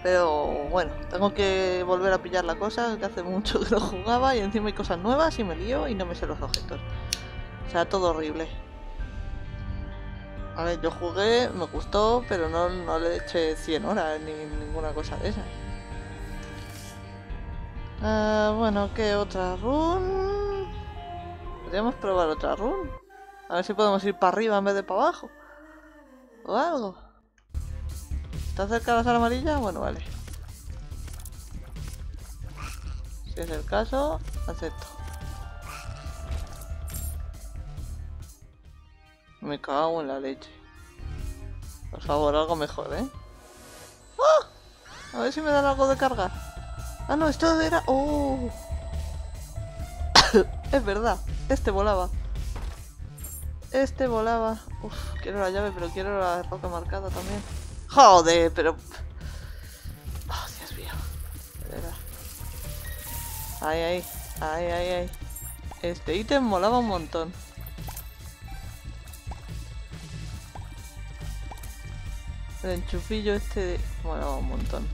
Pero bueno, tengo que volver a pillar la cosa, que hace mucho que no jugaba y encima hay cosas nuevas y me lío y no me sé los objetos. O sea, todo horrible. A ver, yo jugué, me gustó, pero no, no le eché 100 horas ni ninguna cosa de esas. Ah, bueno, ¿qué otra run? Podríamos probar otra run. A ver si podemos ir para arriba en vez de para abajo. O algo. ¿Está cerca la sala amarilla? Bueno, vale. Si es el caso, acepto. Me cago en la leche. Por favor, algo mejor, ¿eh? ¡Ah! A ver si me dan algo de cargar. Ah, no, esto era... ¡Oh! es verdad, este volaba. Este volaba. Uf, quiero la llave, pero quiero la roca marcada también. Joder, pero... Oh, Dios mío. De verdad. Ay, ay, ay, ay, ay. Este ítem molaba un montón. El enchufillo este molaba un montón.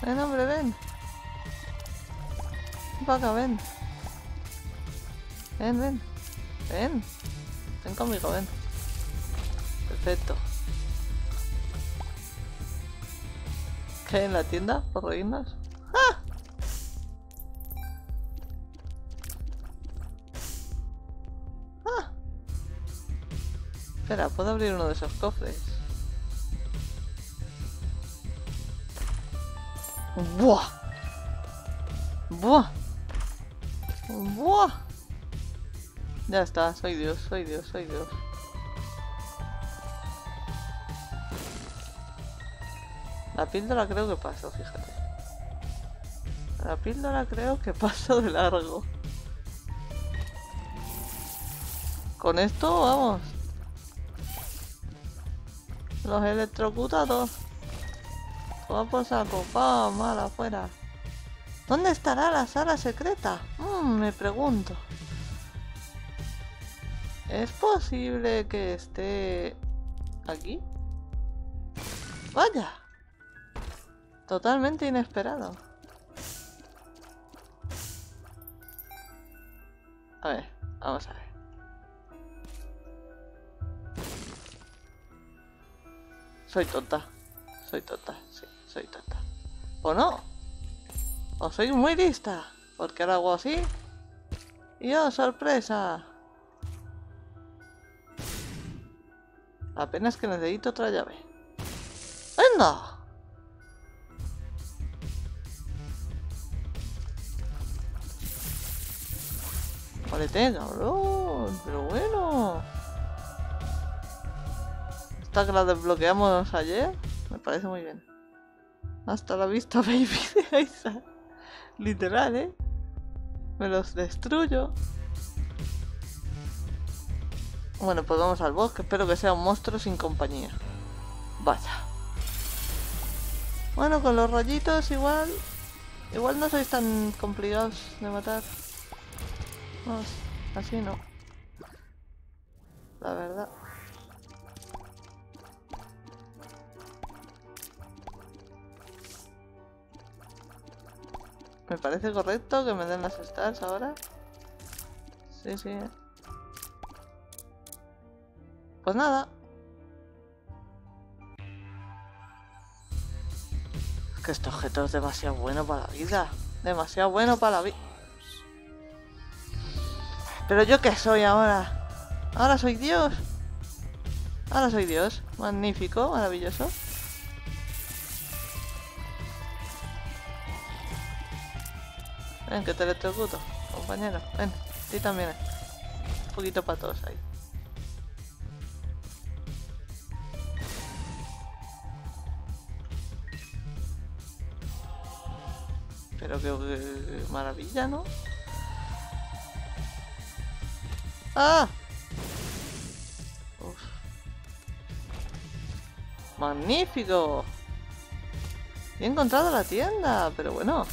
Ven, hombre, ven. Para acá, ven. Ven, ven. Ven. Ven conmigo, ven. Perfecto. ¿Qué hay en la tienda? ¿Por? ¡Ah! ¡Ah! Espera, ¿puedo abrir uno de esos cofres? ¡Buah! ¡Buah! ¡Buah! Ya está, soy Dios, soy Dios, soy Dios. La píldora creo que pasó, fíjate. La píldora creo que pasó de largo. Con esto, vamos. Los electrocutados. Toma por saco, mal afuera. ¿Dónde estará la sala secreta? Mm, me pregunto. ¿Es posible que esté aquí? Vaya. Totalmente inesperado. A ver, vamos a ver. Soy tonta. Soy tonta, sí, soy tonta. ¿O no? ¿O soy muy lista? Porque ahora hago así. Y oh, sorpresa. Apenas que necesito otra llave. ¡Venga! Molete, cabrón. Pero bueno. Esta que la desbloqueamos ayer. Me parece muy bien. Hasta la vista, baby. Literal, ¿eh? Me los destruyo. Bueno, pues vamos al bosque. Espero que sea un monstruo sin compañía. Vaya. Bueno, con los rayitos igual... Igual no sois tan complicados de matar. Vamos, así no. La verdad. Me parece correcto que me den las stars ahora. Sí, sí. Pues nada. Es que este objeto es demasiado bueno para la vida. Demasiado bueno para la vida. Pero yo qué soy ahora. Ahora soy Dios. Ahora soy Dios. Magnífico, maravilloso. Ven, que te electrocuto, compañero. Ven, tú también. Un poquito para todos ahí. Pero qué maravilla, ¿no? ¡Ah! Uf. ¡Magnífico! He encontrado la tienda, pero bueno.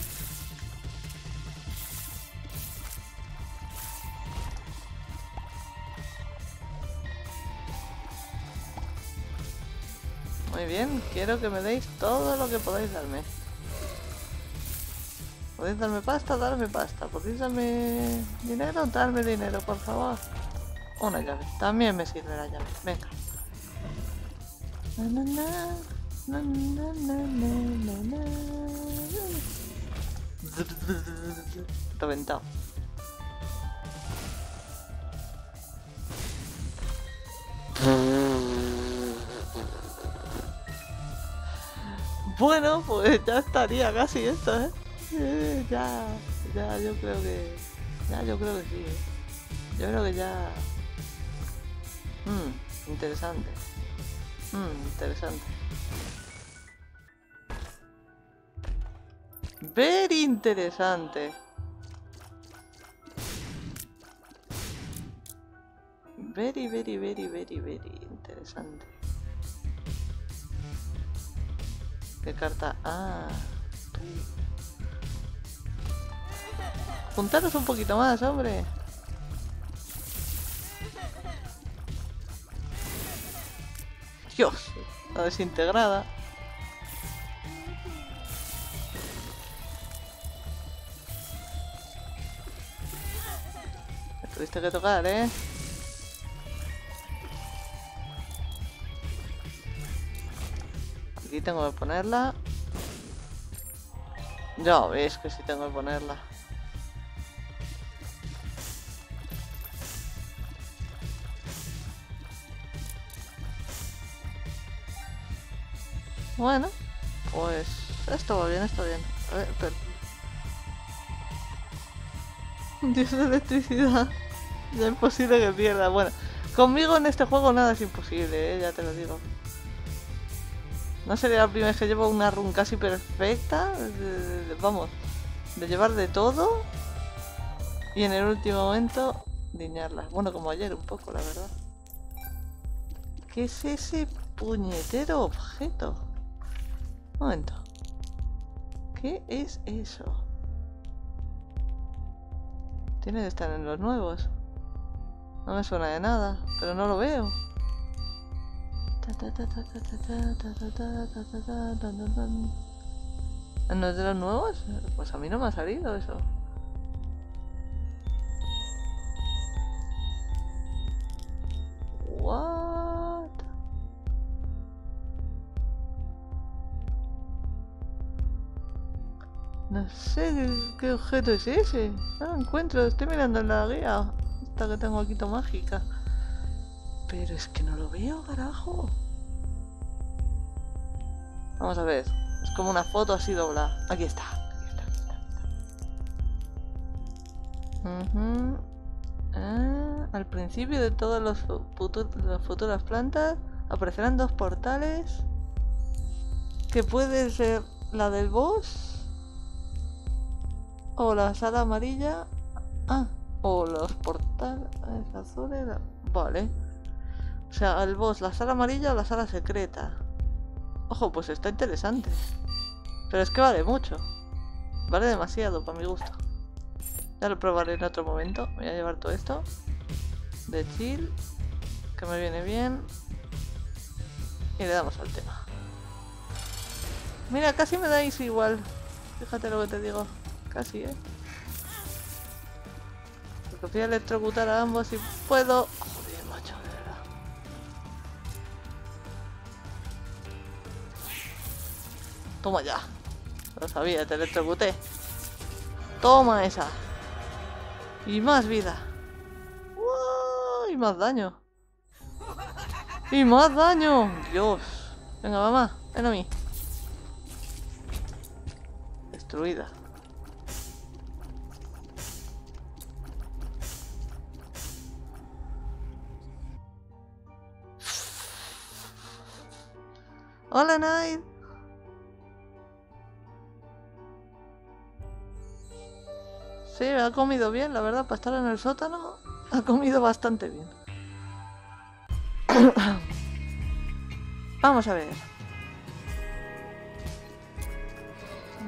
Muy bien, quiero que me deis todo lo que podáis darme. Podéis darme pasta, darme pasta. Podéis darme dinero, darme dinero, por favor. Una llave. También me sirve la llave. Venga. Na, na, na, Reventado. Mm. Bueno, pues ya estaría casi esto, ¿eh? Eh, ya, ya, yo creo que... Ya, yo creo que sí, ¿eh? Yo creo que ya... Mmm, interesante. Mmm, interesante. Very interesante. Very, very, very, very, very interesante. ¿Qué carta? Ah. Juntaros un poquito más, hombre. Dios, la desintegrada. Tuviste que tocar, ¿eh? Aquí tengo que ponerla. Ya ves que sí tengo que ponerla. Bueno, pues esto va bien, esto va bien. A ver, pero... Dios de electricidad. Ya es imposible que pierda. Bueno, conmigo en este juego nada es imposible, ¿eh? ya te lo digo. No sería la primera vez que llevo una run casi perfecta. vamos, de llevar de todo. Y en el último momento, diñarla. Bueno, como ayer un poco, la verdad. ¿Qué es ese puñetero objeto? Un momento. ¿Qué es eso? Tiene que estar en los nuevos. No me suena de nada, pero no lo veo. ¿No es de los nuevos? Pues a mí no me ha salido eso. What? No sé qué, objeto es ese. No lo encuentro, estoy mirando en la guía. Esta que tengo aquí mágica. Pero es que no lo veo, carajo. Vamos a ver. Es como una foto así doblada. Aquí está. Aquí está, aquí está, aquí está. Ah, al principio de todas las fu- futu- las futuras plantas aparecerán dos portales que puede ser la del boss o la sala amarilla ah o los portales azules vale o sea el boss la sala amarilla o la sala secreta ojo pues está interesante. Pero es que vale mucho. Vale demasiado para mi gusto. Ya lo probaré en otro momento. Voy a llevar todo esto. De chill. Que me viene bien. Y le damos al tema. Mira casi me dais igual. Fíjate lo que te digo. Casi eh. Porque voy a electrocutar a ambos si puedo toma ya. Lo sabía te electrocuté. Toma esa. Y más vida. Y más daño. Y más daño. Dios. Venga mamá ven a mí. Destruida. Hola, Night. Sí, ha comido bien, la verdad, para estar en el sótano, ha comido bastante bien. Vamos a ver.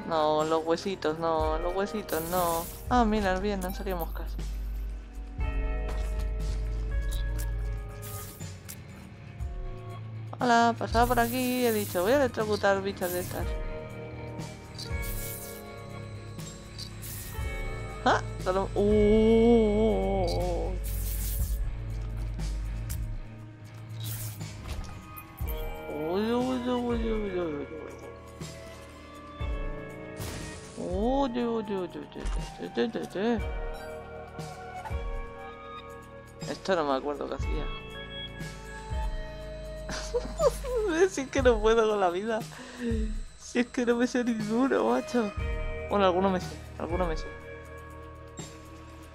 No, los huesitos, no, los huesitos, no. Ah, mira, bien, han salido moscas. Hola, pasaba por aquí y he dicho, voy a electrocutar bichas de estas. ¡Ah! Solo... ¡Uh! Uy, uy, uy, uy, uy, uy. Uy, uy, uy, uy, uy, uy, uy, uy, uy. Esto no me acuerdo qué hacía. si es que no puedo con la vida. Si es que no me sé ninguno, macho. Bueno, alguno me sé, alguno me sé.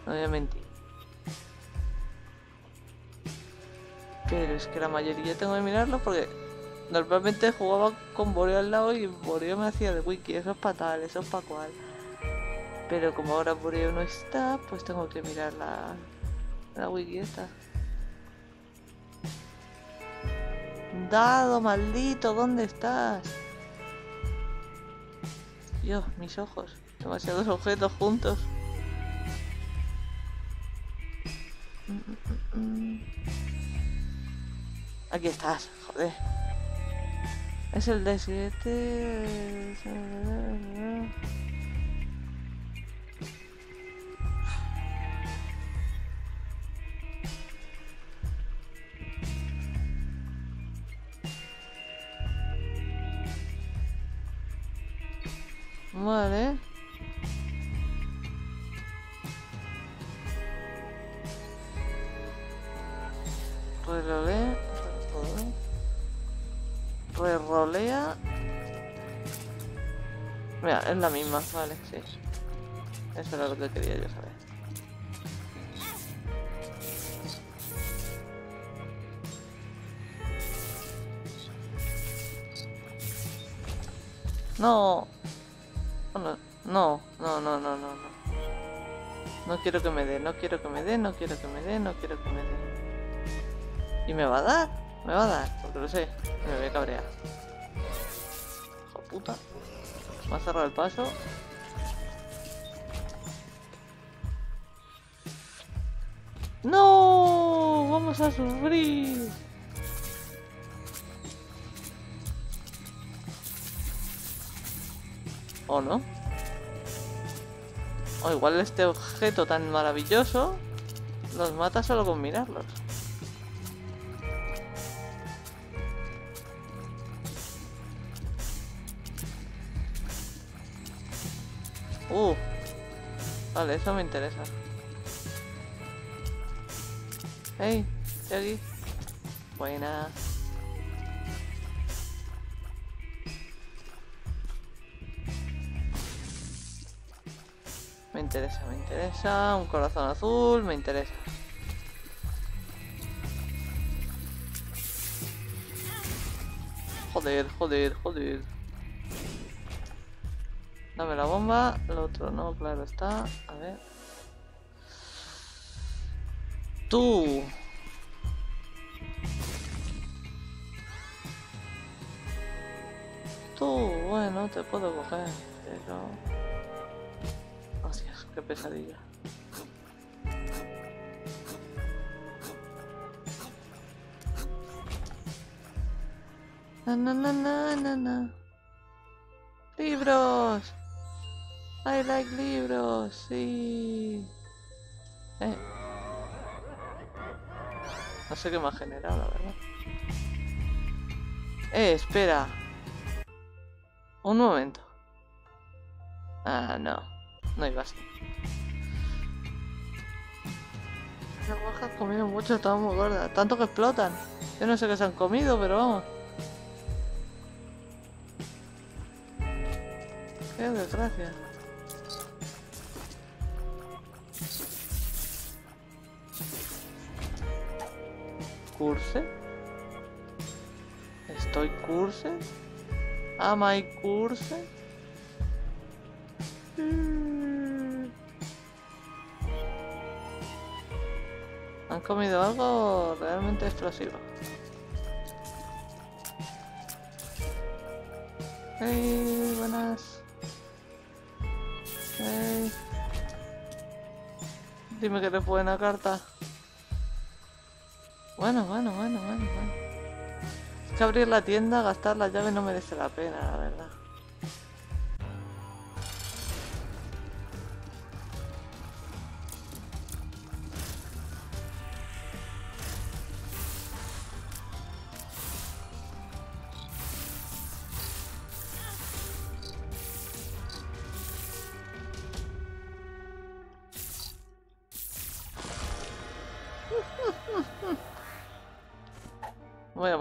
No voy a. Pero es que la mayoría tengo que mirarlo porque normalmente jugaba con Boreo al lado y Boreo me hacía de wiki. Eso es para tal, eso es para cual. Pero como ahora Boreo no está, pues tengo que mirar la, la wiki esta. Dado, maldito, ¿dónde estás? Dios, mis ojos. Demasiados objetos juntos. Aquí estás, joder. Es el de 7. Vale. Relolea. Rerolea. Mira, es la misma, vale, sí. Eso era lo que quería yo saber. No. No, no, no, no, no, no, no. Quiero que me dé, no quiero que me dé, no quiero que me dé, no quiero que me dé. ¿Y me va a dar? Me va a dar, porque lo sé. Me voy a cabrear. Hijo puta. Me ha cerrado el paso. ¡No! ¡Vamos a sufrir! ¿O no? O igual este objeto tan maravilloso los mata solo con mirarlos. Uh, vale, eso me interesa. Hey, aquí. Buena. Me interesa, me interesa. Un corazón azul, me interesa. Joder, joder, joder. Dame la bomba, el otro no, claro está. A ver. Tú. Tú, bueno, te puedo coger, pero... Hostias, qué pesadilla. Na na na na na na. Libros. I like libros, sí. Eh. No sé qué me ha generado, la verdad. Eh, espera. Un momento. Ah, no. No iba así. Las guajas comieron mucho, estaban muy gordas. Tanto que explotan. Yo no sé qué se han comido, pero vamos. Qué desgracia. curse. Estoy curse. Am I curse? Mm. Han comido algo realmente explosivo. Hey, buenas. Hey. Dime que te fue una carta. Bueno, bueno, bueno, bueno, bueno. Es que abrir la tienda, gastar la llave no merece la pena, la verdad.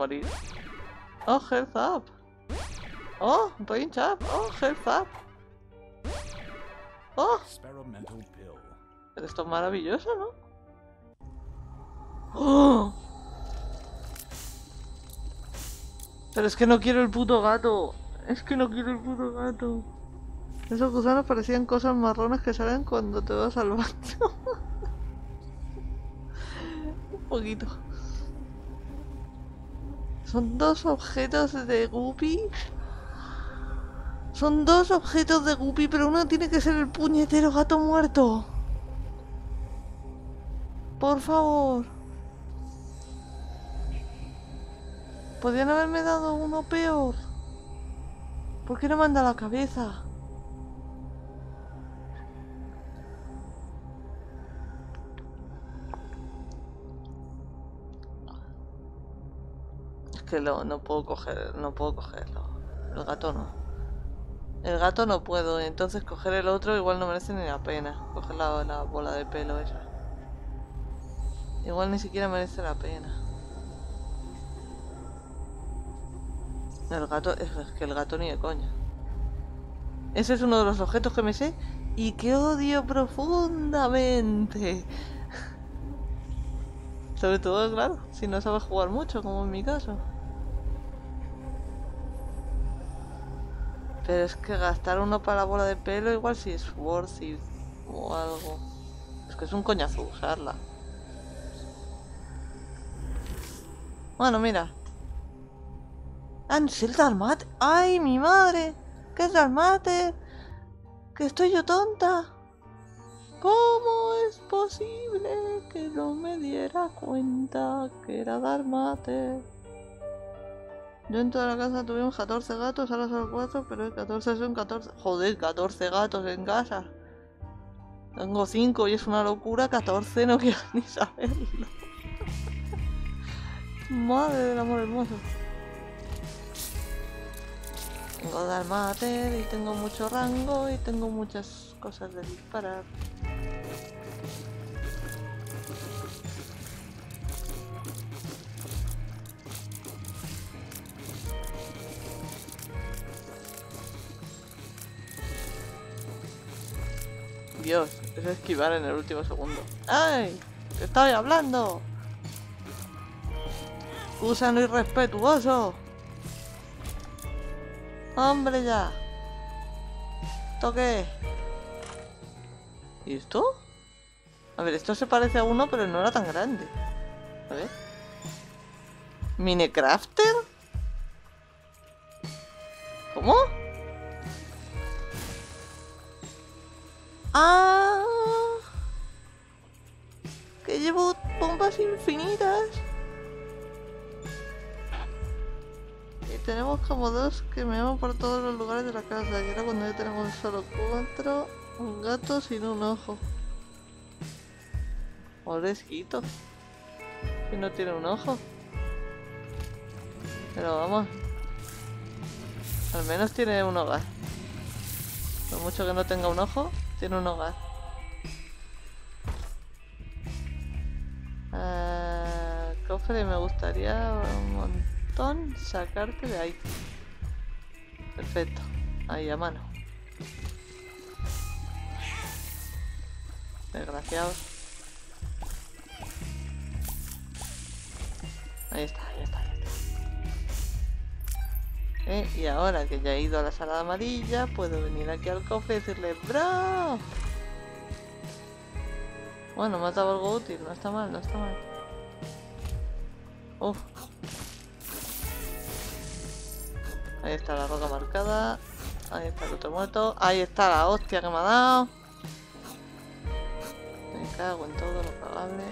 Morir. Oh, health up. Oh, range up. Oh, health up. Oh, pero esto es maravilloso, ¿no? ¡Oh! Pero es que no quiero el puto gato. Es que no quiero el puto gato. Esos gusanos parecían cosas marrones que salen cuando te vas al baño. Un poquito. Son dos objetos de Guppy. Son dos objetos de Guppy, pero uno tiene que ser el puñetero gato muerto. Por favor. Podrían haberme dado uno peor. ¿Por qué no dado la cabeza? Que lo, no puedo coger, no puedo cogerlo. El gato no. El gato no puedo, entonces coger el otro igual no merece ni la pena. Coger la, la bola de pelo esa. Igual ni siquiera merece la pena. El gato, es que el gato ni de coña. Ese es uno de los objetos que me sé y que odio profundamente. Sobre todo, claro, si no sabes jugar mucho, como en mi caso. Pero es que gastar uno para la bola de pelo igual si es worth it o algo. Es que es un coñazo usarla. Bueno, mira. Ansel Dalmat. ¡Ay, mi madre! ¿Qué es Dalmater? ¿Que estoy yo tonta? ¿Cómo es posible que no me diera cuenta que era Dalmater? Yo en toda la casa tuvimos 14 gatos, ahora solo 4, pero 14 son 14. Joder, 14 gatos en casa. Tengo 5 y es una locura, 14 no quiero ni saberlo. Madre del amor hermoso. Tengo Dalmater y tengo mucho rango y tengo muchas cosas de disparar. Dios, es esquivar en el último segundo. ¡Ay! ¡Te estoy hablando! Gusano irrespetuoso. Hombre ya. ¿Esto qué? ¿Y esto? A ver, esto se parece a uno, pero no era tan grande. A ver. ¿Minecrafter? ¿Cómo? Ah. Que llevo bombas infinitas. Y tenemos como dos que me van por todos los lugares de la casa. Y ahora cuando ya tenemos solo cuatro, un gato sin un ojo. Pobrecito. Que no tiene un ojo. Pero vamos. Al menos tiene un hogar. Por mucho que no tenga un ojo, tiene un hogar. Ah, cofre, me gustaría un montón sacarte de ahí. Perfecto. Ahí a mano. Desgraciados. Ahí está, ahí está. Eh, y ahora que ya he ido a la sala amarilla, puedo venir aquí al cofre y decirle ¡Bro! Bueno, me ha dado algo útil, no está mal, no está mal. Uf. Ahí está la roca marcada. Ahí está el otro muerto. Ahí está la hostia que me ha dado. cago en todo lo cagable.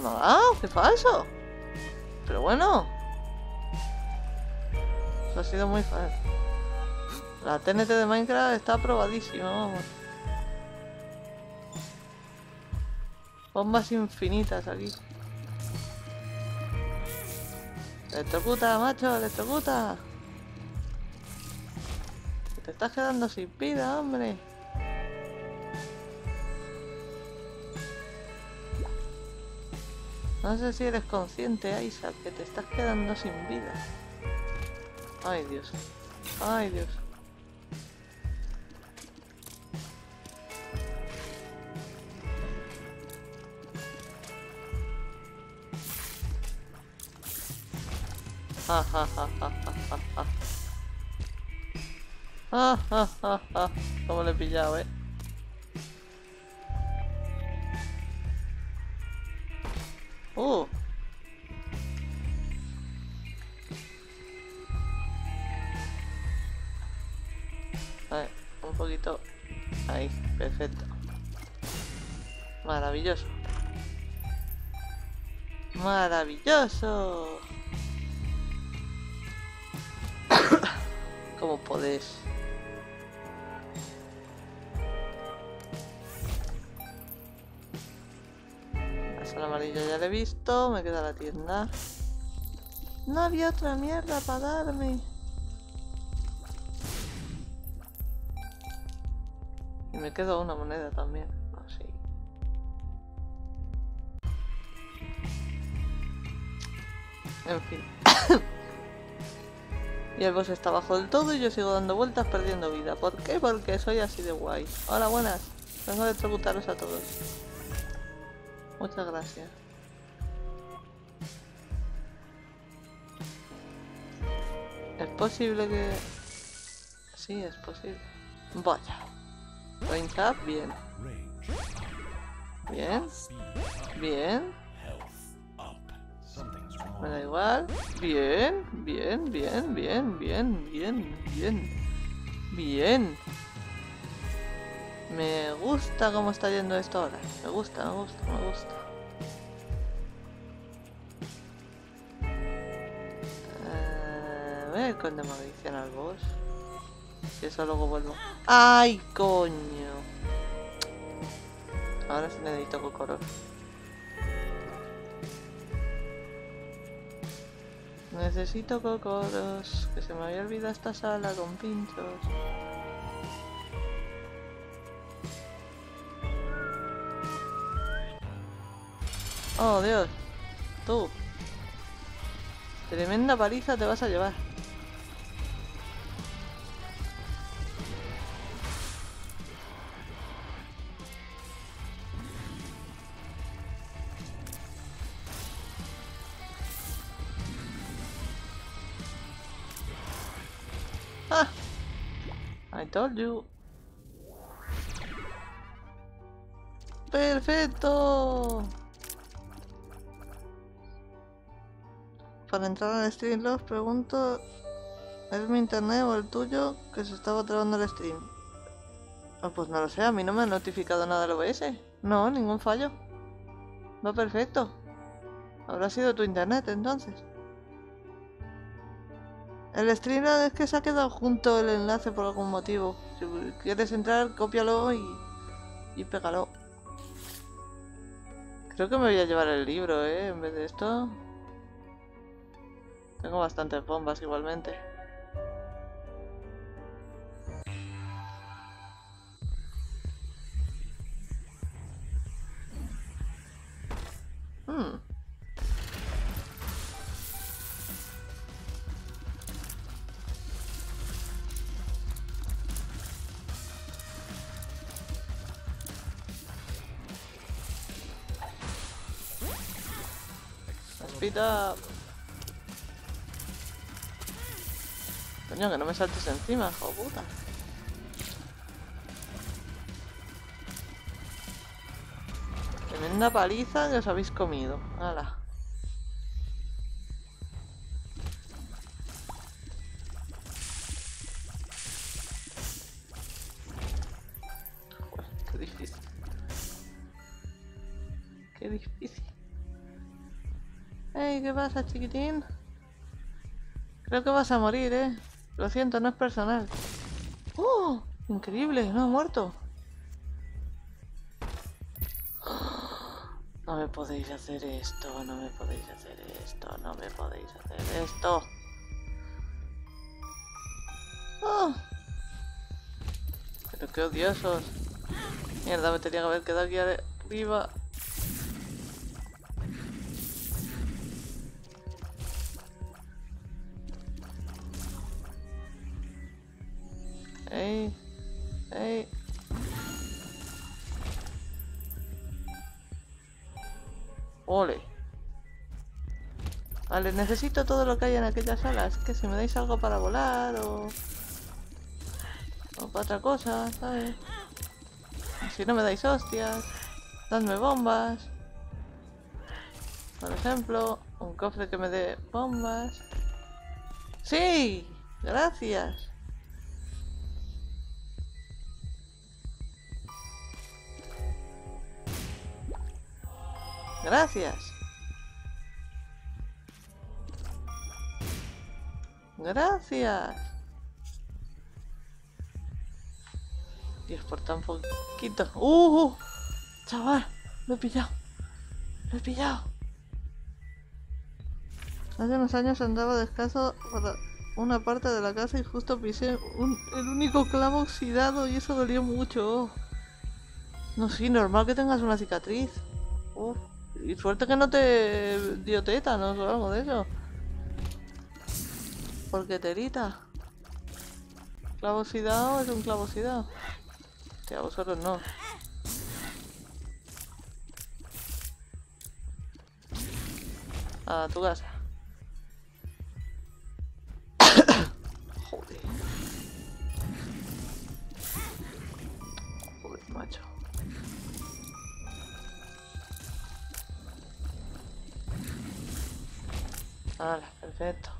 ¿Qué? ¡Qué falso! Pero bueno. Eso ha sido muy fácil. La TNT de Minecraft está aprobadísima, vamos. Bombas infinitas aquí. Electrocuta, macho, electrocuta. Te estás quedando sin vida, hombre. No sé si eres consciente, Isaac, que te estás quedando sin vida. Ay, Dios. Ay, Dios. Ja, ja, ja, ja, ja, ja. ¿Cómo le he pillado, eh? A ver, un poquito. Ahí, perfecto. Maravilloso. Maravilloso. ¿Cómo podés? La sala amarilla ya la he visto, me queda la tienda. No había otra mierda para darme. Y me quedo una moneda también. Así. En fin. Y el boss está bajo del todo y yo sigo dando vueltas perdiendo vida. ¿Por qué? Porque soy así de guay. Hola, buenas. Vengo a electrocutaros a todos. Muchas gracias. ¿Es posible que...? Sí, es posible. Vaya. Range up, bien. Bien. Bien. Me da igual. Bien, bien, bien, bien, bien, bien, bien. Bien. Me gusta cómo está yendo esto ahora. Me gusta, me gusta, me gusta. Eh, voy a ir con demolición al boss. Si eso luego vuelvo. ¡Ay, coño! Ahora sí necesito cocoros. Necesito cocoros, que se me había olvidado esta sala con pinchos. Oh, Dios. Tú. Tremenda paliza te vas a llevar. Ah. I told you. Perfecto. Para entrar al stream los pregunto, ¿es mi internet o el tuyo que se estaba trabando el stream? Ah, pues no lo sé, a mí no me ha notificado nada el OBS. No, ningún fallo. Va perfecto. Habrá sido tu internet entonces. El stream es que se ha quedado junto el enlace por algún motivo. Si quieres entrar, cópialo y, y pégalo. Creo que me voy a llevar el libro, ¿eh? En vez de esto. Tengo bastantes bombas igualmente. Hmm. Speed. Coño, que no me saltes encima, hijo puta. Tremenda paliza que os habéis comido. Hala. Qué difícil. Qué difícil. Hey, ¿qué pasa, chiquitín? Creo que vas a morir, ¿eh? Lo siento, no es personal. ¡Oh! Increíble, no ha muerto. No me podéis hacer esto, no me podéis hacer esto, no me podéis hacer esto. ¡Oh! Pero qué odiosos. Mierda, me tenía que haber quedado aquí arriba. ¡Ey! ¡Ey! ¡Ole! Vale, necesito todo lo que hay en aquellas salas. Que si me dais algo para volar o... O para otra cosa, ¿sabes? Si no me dais hostias, dadme bombas. Por ejemplo, un cofre que me dé bombas. ¡Sí! ¡Gracias! Gracias. Gracias. Dios, por tan poquito. ¡Uh! uh! Chaval, lo he pillado. Lo he pillado. Hace unos años andaba descalzo por una parte de la casa y justo pisé un- el único clavo oxidado y eso dolió mucho. No, sí, normal que tengas una cicatriz. Uf, y suerte que no te dio tétanos o algo de eso. Porque telita. Clavo oxidado es un clavo oxidado. Hostia, vosotros no. A tu casa. Joder. Joder, macho. Vale, perfecto.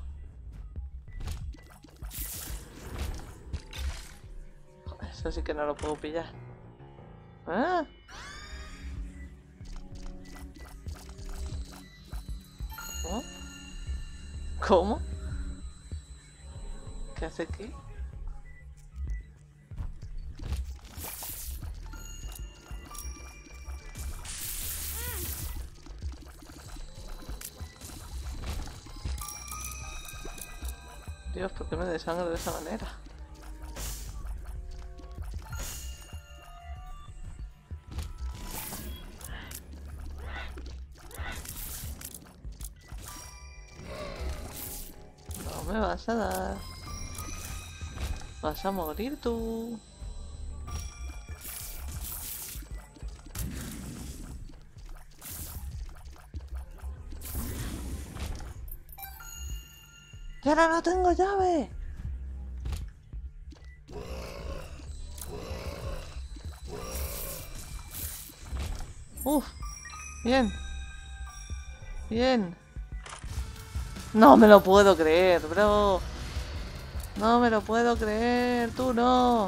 Eso sí que no lo puedo pillar. ¿Ah? ¿Cómo? ¿Cómo? ¿Qué hace aquí? Dios, ¿por qué me desangro de esa manera? No me vas a dar. Vas a morir tú. ¡Y ahora no tengo llave! Uf, bien. Bien. No me lo puedo creer, bro. No me lo puedo creer, tú no.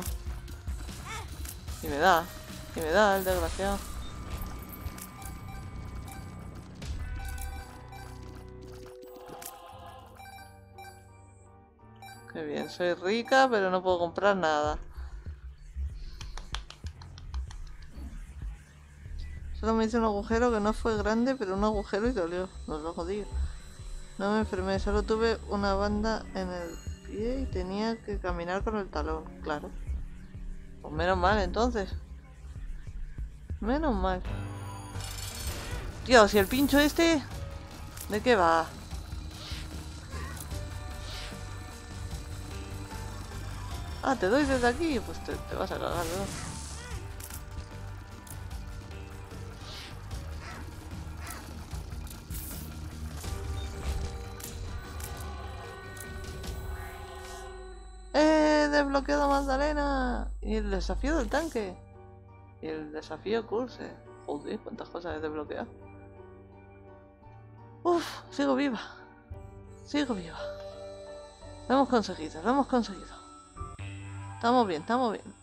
Y me da, y me da el desgraciado. Soy rica, pero no puedo comprar nada. Solo me hice un agujero que no fue grande, pero un agujero y dolió. No lo jodí. No me enfermé, solo tuve una banda en el pie y tenía que caminar con el talón, claro. Pues menos mal entonces. Menos mal. Dios, ¿y el pincho este? ¿De qué va? Ah, te doy desde aquí, pues te, vas a cagar, ¿no? ¡Eh! Desbloqueado Magdalena. Y el desafío del tanque. Y el desafío curse. Joder, cuántas cosas he desbloqueado. Uf, sigo viva. Sigo viva. Lo hemos conseguido, lo hemos conseguido. Estamos bien, estamos bien.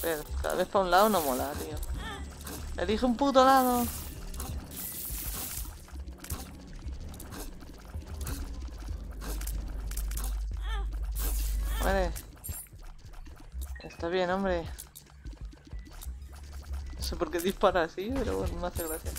Pero cada vez para este un lado no mola, tío. Elige un puto lado. Vale. Está bien, hombre. No sé por qué dispara así, pero bueno, me hace gracia.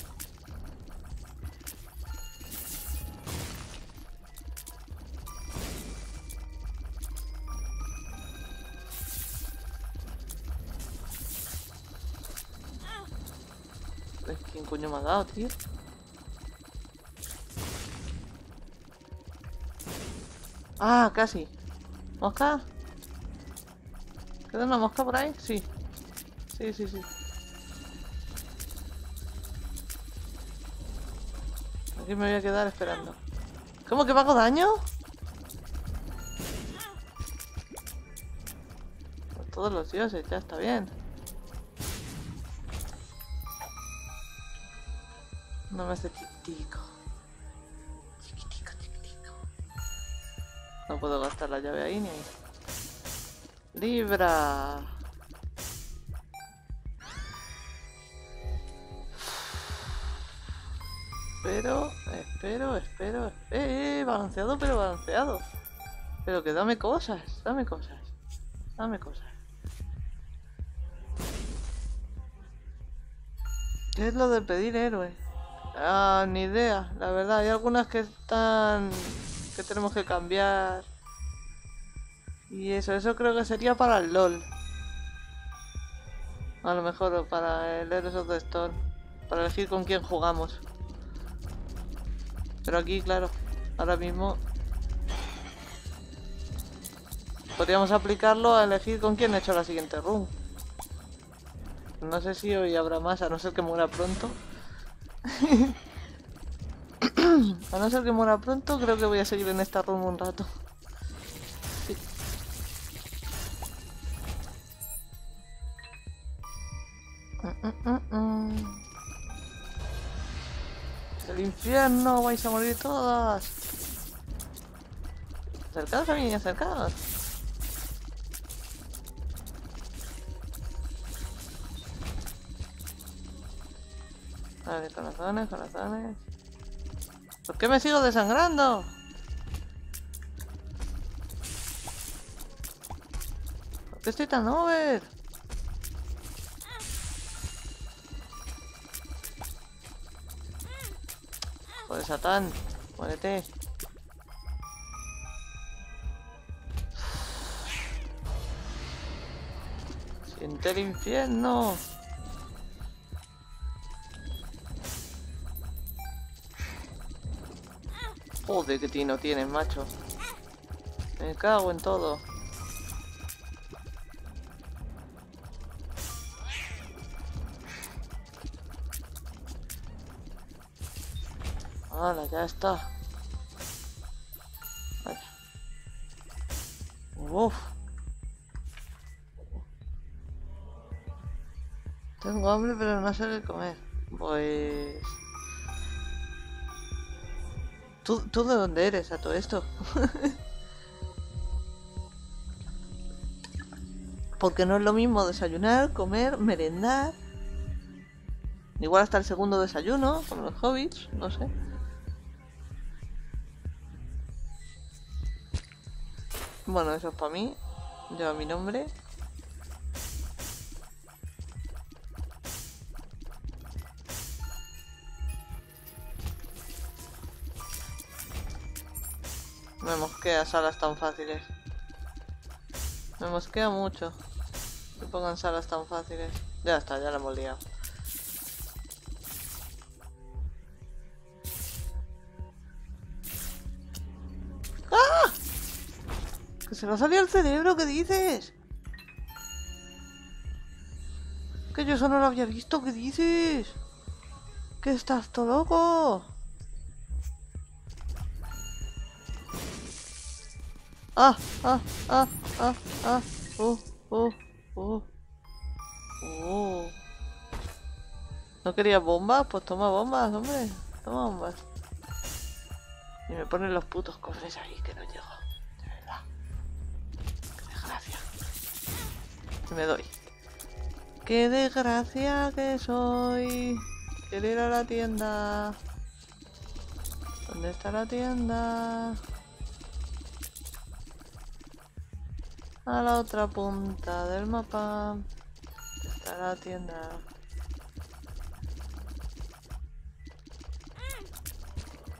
¿Quién coño me ha dado, tío? Ah, casi. ¿Mosca? ¿Queda una mosca por ahí? Sí. Sí, sí, sí. Aquí me voy a quedar esperando. ¿Cómo que me hago daño? Por todos los dioses, ya está bien. No me hace chiquitico. Chiquitico, chiquitico. No puedo gastar la llave ahí ni ahí. Libra. Espero, espero, espero. Eh, eh, balanceado, pero balanceado. Pero que dame cosas, dame cosas. Dame cosas. ¿Qué es lo de pedir héroe? Ah, ni idea, la verdad. Hay algunas que están... que tenemos que cambiar. Y eso, eso creo que sería para el LOL. A lo mejor para el Heroes of the Storm. Para elegir con quién jugamos. Pero aquí, claro, ahora mismo... Podríamos aplicarlo a elegir con quién he hecho la siguiente run. No sé si hoy habrá más, a no ser que muera pronto. a no ser que muera pronto, creo que voy a seguir en esta run un rato. Sí. Mm, mm, mm, El infierno, vais a morir todas. Acercados a mí, acercados. Vale, corazones, corazones. ¿Por qué me sigo desangrando? ¿Por qué estoy tan over? Joder, Satán, muérete. Siente el infierno. Joder, que tino tienes, macho. Me cago en todo. Hala, ya está. Vaya. Uf. Tengo hambre, pero no sé qué comer. Pues... ¿Tú, ¿Tú de dónde eres a todo esto? Porque no es lo mismo desayunar, comer, merendar. Igual hasta el segundo desayuno, como los hobbits, no sé. Bueno, eso es para mí. Lleva mi nombre. Me mosquea salas tan fáciles. Me mosquea mucho. Que pongan salas tan fáciles. Ya está, ya la hemos liado. Se me ha el cerebro, ¿qué dices? Que yo eso no lo había visto, ¿qué dices? Que estás todo loco. Ah, ah, ah, ah, ah, oh, oh, oh, oh. ¿No querías bombas? Pues toma bombas, hombre. Toma bombas. Y me ponen los putos cofres ahí que no llego. Me doy. ¡Qué desgracia que soy! Quiero ir a la tienda. ¿Dónde está la tienda? A la otra punta del mapa. Está la tienda.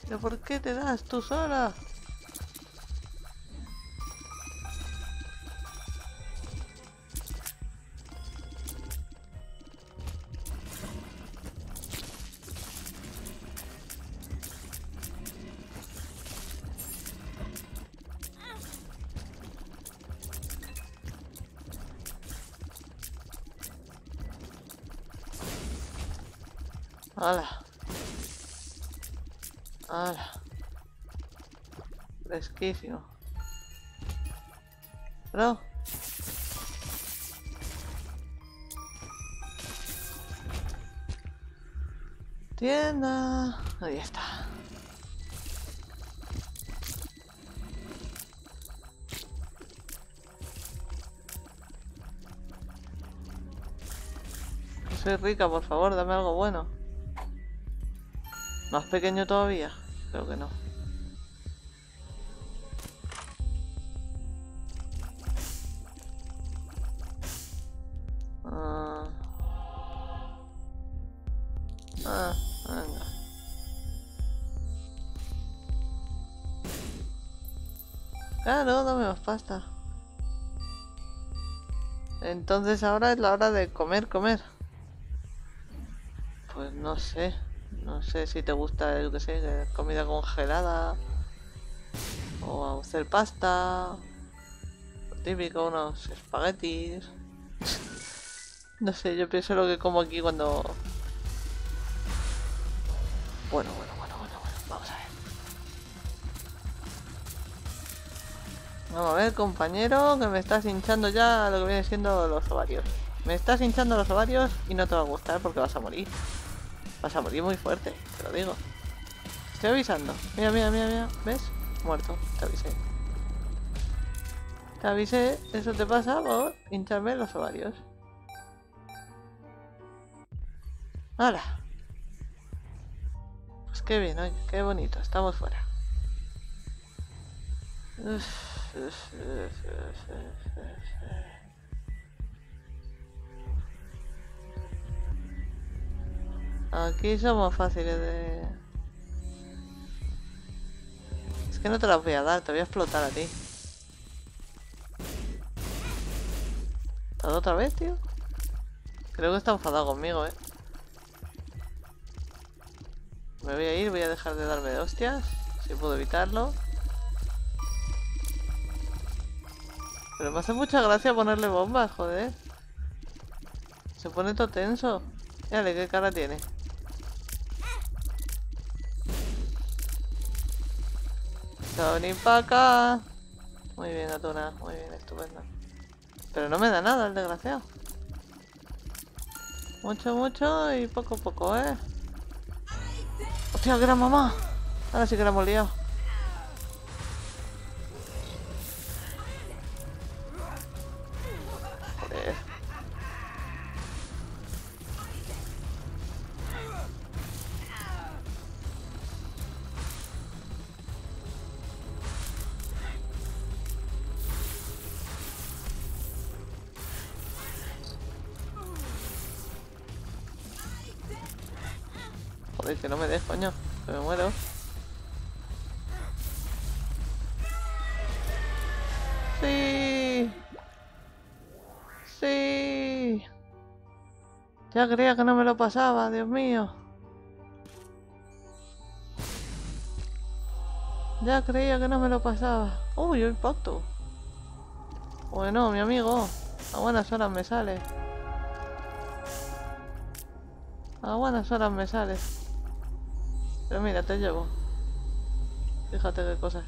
¿Pero por qué te das tú sola? ¡Hala! ¡Hala! Fresquísimo. Bro. Tienda. Ahí está. Soy rica, por favor, dame algo bueno. ¿Más pequeño todavía? Creo que no. Ah. Ah, venga. Claro, dame más pasta. Entonces ahora es la hora de comer, comer. Pues no sé. No sé si te gusta, yo que sé, comida congelada. O hacer pasta. Lo típico, unos espaguetis. no sé, yo pienso lo que como aquí cuando... Bueno, bueno, bueno, bueno, bueno. Vamos a ver. Vamos a ver, compañero, que me estás hinchando ya lo que viene siendo los ovarios. Me estás hinchando los ovarios y no te va a gustar porque vas a morir. Vas a morir muy fuerte, te lo digo. Estoy avisando. Mira, mira, mira, mira. ¿Ves? Muerto. Te avisé. Te avisé. Eso te pasa por hincharme los ovarios. ¡Hala! Pues qué bien, oye. Qué bonito. Estamos fuera. Aquí somos fáciles de... Es que no te las voy a dar, te voy a explotar a ti. ¿Todo otra vez, tío? Creo que está enfadado conmigo, eh. Me voy a ir, voy a dejar de darme de hostias. Si puedo evitarlo. Pero me hace mucha gracia ponerle bombas, joder. Se pone todo tenso. Mírale qué cara tiene. Tony para acá. Muy bien, Atuna. Muy bien, estupendo. Pero no me da nada el desgraciado. Mucho, mucho y poco, poco, ¿eh? ¡Hostia, que era mamá! Ahora sí que la hemos liado. Ya creía que no me lo pasaba, Dios mío. Ya creía que no me lo pasaba. Uy, el pacto. Bueno, mi amigo. A buenas horas me sale. A buenas horas me sale. Pero mira, te llevo. Fíjate qué cosas.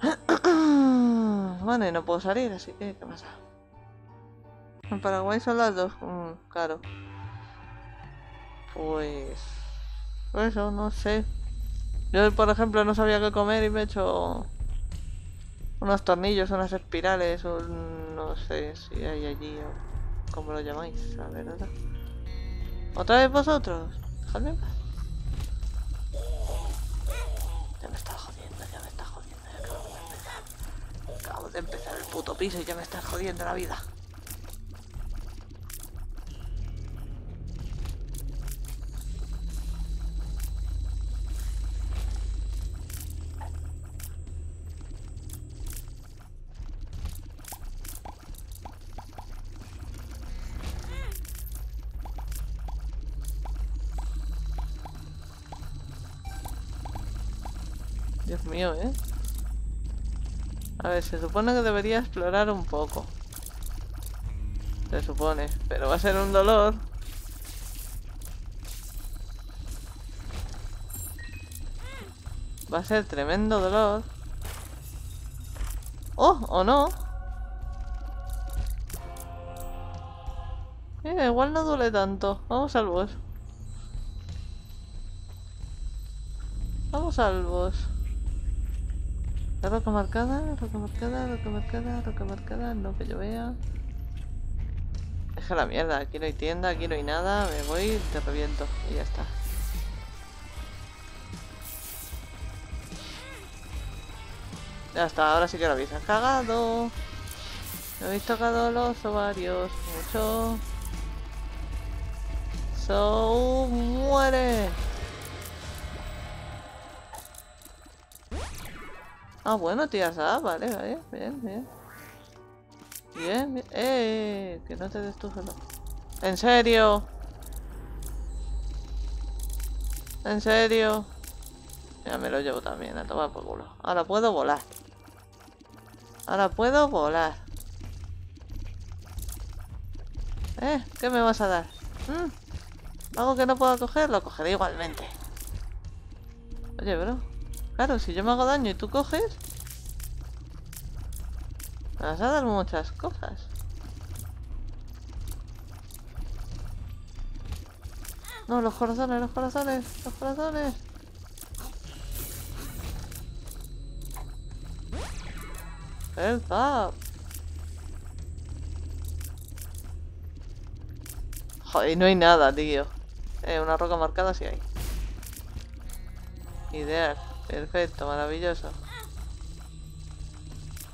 Vale, no puedo salir, así que ¿qué pasa? En Paraguay son las claro. Pues... Eso, no sé. Yo, por ejemplo, no sabía qué comer y me he hecho unos tornillos, unas espirales, un no sé si hay allí o como lo llamáis, la verdad. ¿Otra vez vosotros? Dejadme en. Ya me está jodiendo, ya me está jodiendo, acabo de empezar. Acabo de empezar el puto piso y ya me está jodiendo la vida. ¿Eh? A ver, se supone que debería explorar un poco. Se supone, pero va a ser un dolor. Va a ser tremendo dolor. ¡Oh! ¿O no? Mira, igual no duele tanto. Vamos al boss. Vamos al boss. Roca marcada, roca marcada, roca marcada, roca marcada, no que yo vea. Deja la mierda, aquí no hay tienda, aquí no hay nada, me voy, te reviento y ya está. Ya está, ahora sí que lo habéis cagado. Me habéis tocado los ovarios mucho. So muere. Ah, bueno, tía Sa, vale, vale, bien, bien. Bien, bien. ¡Eh! Que no te des tú solo. ¿En serio? ¿En serio? Ya me lo llevo también, a tomar por culo. Ahora puedo volar. Ahora puedo volar. ¿Eh? ¿Qué me vas a dar? ¿Mm? ¿Algo que no puedo coger? Lo cogeré igualmente. Oye, bro. Claro, si yo me hago daño y tú coges... Me vas a dar muchas cosas. No, los corazones, los corazones, los corazones. Help up. Joder, no hay nada, tío. Eh, una roca marcada sí hay. Ideal. Perfecto, maravilloso.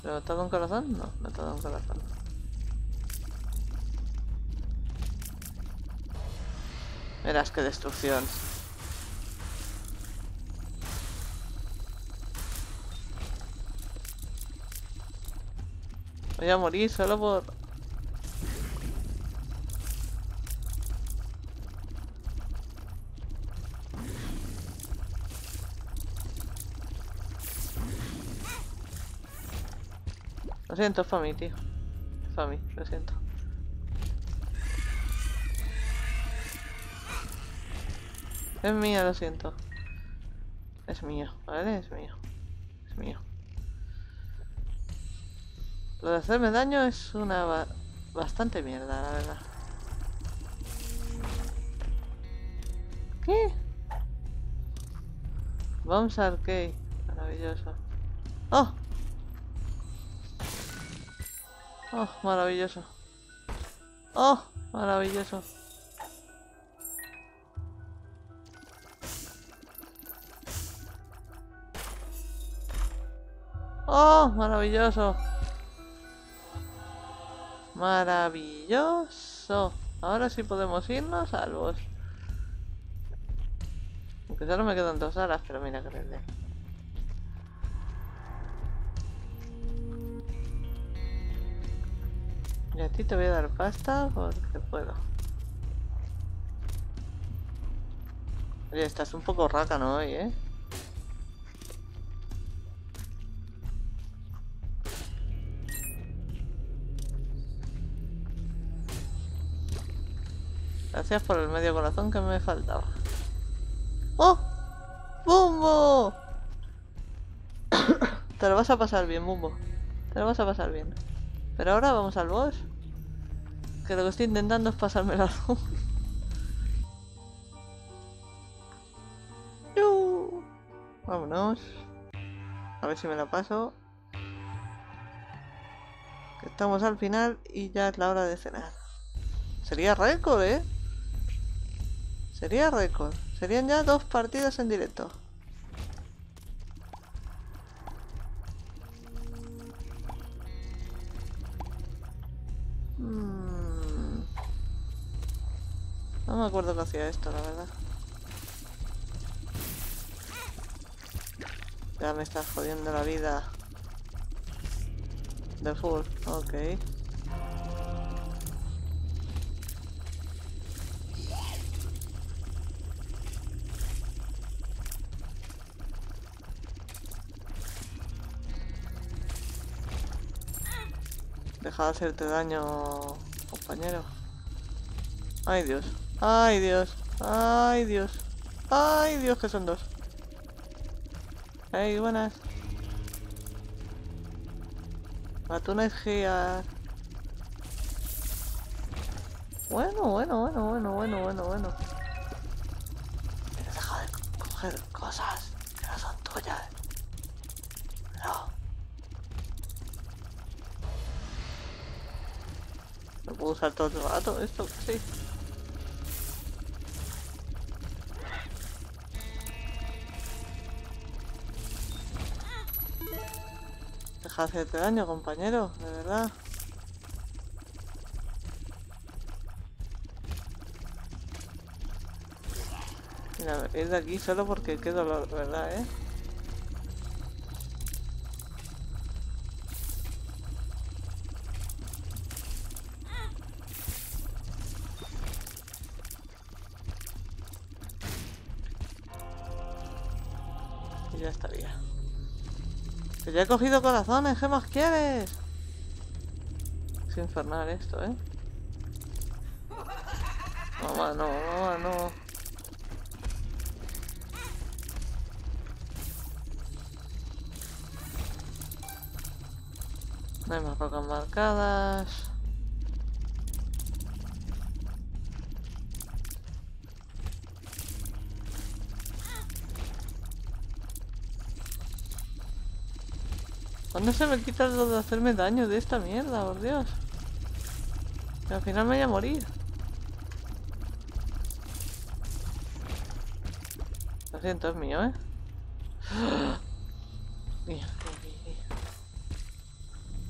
¿Pero me todo un corazón? No, no todo un corazón. Verás qué destrucción. Voy a morir solo por... Lo siento, Fami, tío. Fami, lo siento. Es mía, lo siento. Es mío, ¿vale? Es mío. Es mío. Lo de hacerme daño es una ba bastante mierda, la verdad. ¿Qué? Bombs Arcade. Maravilloso. ¡Oh! ¡Oh! Maravilloso. ¡Oh! Maravilloso. ¡Oh! Maravilloso. Maravilloso. Ahora sí podemos irnos al boss. Aunque solo me quedan dos alas, pero mira que Y a ti te voy a dar pasta porque puedo. Oye, estás un poco rácano hoy, ¿eh? Gracias por el medio corazón que me faltaba. ¡Oh! ¡Bumbo! Te lo vas a pasar bien, Bumbo. Te lo vas a pasar bien. Pero ahora vamos al boss. Lo que estoy intentando es pasarme la. ¡Yu! Vámonos. A ver si me la paso. Estamos al final y ya es la hora de cenar. Sería récord, ¿eh? Sería récord. Serían ya dos partidas en directo. Mm. No me acuerdo que hacía esto, la verdad. Ya me estás jodiendo la vida. De full, ok. Deja de hacerte daño, compañero. Ay, Dios. Ay, Dios. Ay, Dios. Ay, Dios, que son dos. Hey, buenas. Atunes gear. Bueno, bueno, bueno, bueno, bueno, bueno, bueno. Pero deja de coger cosas que no son tuyas. No. No puedo usar todo el rato esto, sí. Deja de hacerte daño, compañero, de verdad. Mira, voy de aquí solo porque qué dolor, verdad, ¿eh? Que ya he cogido corazones, ¿qué más quieres? Es infernal esto, ¿eh? Mamá, no, mamá, no. No hay más rocas marcadas. ¿Cuándo se me quita lo de hacerme daño de esta mierda, por Dios? Que al final me voy a morir. Lo siento, es mío, ¿eh?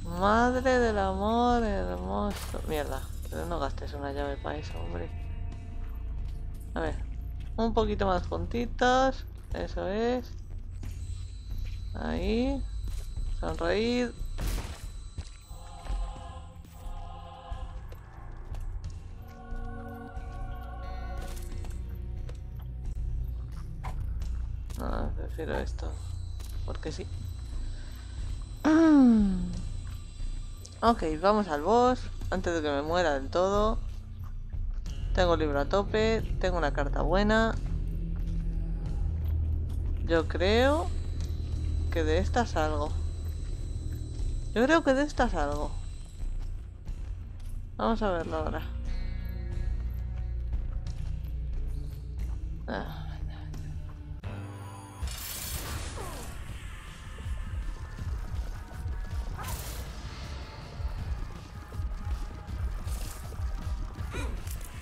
Madre del amor hermoso. Mierda, pero no gastes una llave para eso, hombre. A ver, un poquito más juntitos. Eso es. Ahí. Sonreír. No, prefiero esto. Porque sí. Ok, vamos al boss. Antes de que me muera del todo. Tengo libro a tope. Tengo una carta buena. Yo creo que de esta salgo. Yo creo que de esta salgo. Vamos a verlo ahora. Ah.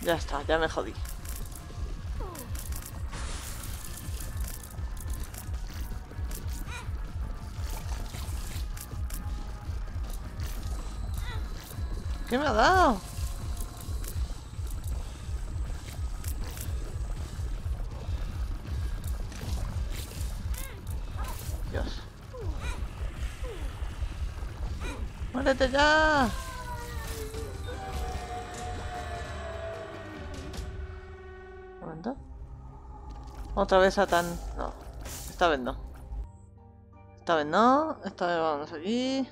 Ya está, ya me jodí. ¿Qué me ha dado? Dios. ¡Muérete ya! Momento. Otra vez Satan. No. Esta vez no. Esta vez no. Esta vez vamos aquí.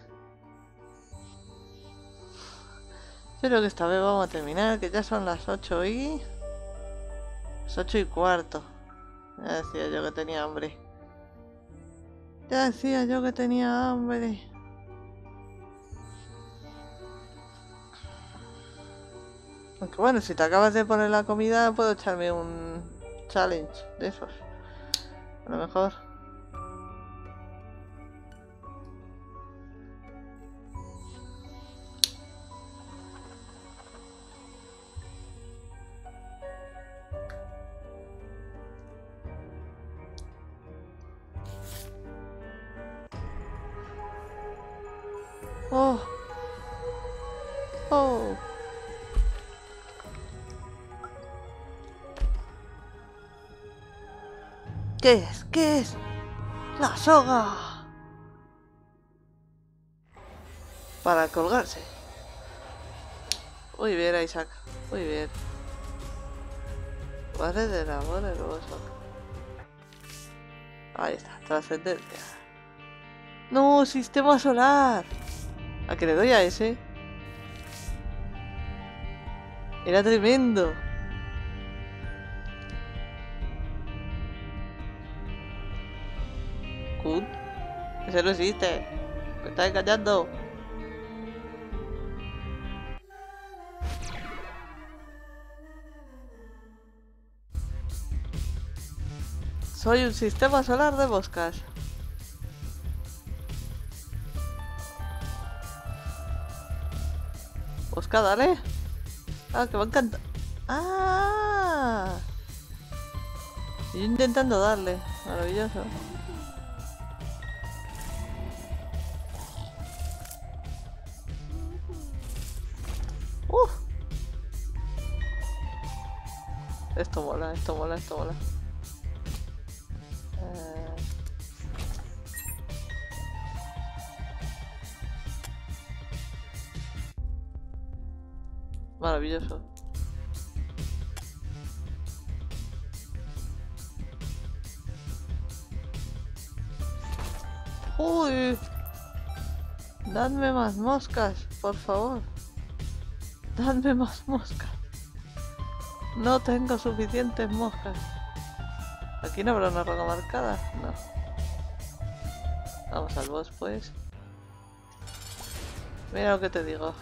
Creo que esta vez vamos a terminar, que ya son las 8 y... Las 8 y cuarto. Ya decía yo que tenía hambre. Ya decía yo que tenía hambre. Aunque bueno, si te acabas de poner la comida, puedo echarme un challenge de esos. A lo mejor. Soga. Para colgarse. Muy bien, Isaac. Muy bien. Vale del amor hermoso. Ahí está, trascendencia. No, sistema solar. ¿A que le doy a ese? Era tremendo. Ese no existe. Me está engañando. Soy un sistema solar de moscas. Mosca, dale. Ah, que va a encantar. ¡Ah! Yo intentando darle. Maravilloso. Esto mola. Eh, Maravilloso. ¡Uy! Dadme más moscas, por favor. Dadme más moscas. No tengo suficientes moscas. Aquí no habrá una roca marcada. No. Vamos al boss, pues. Mira lo que te digo.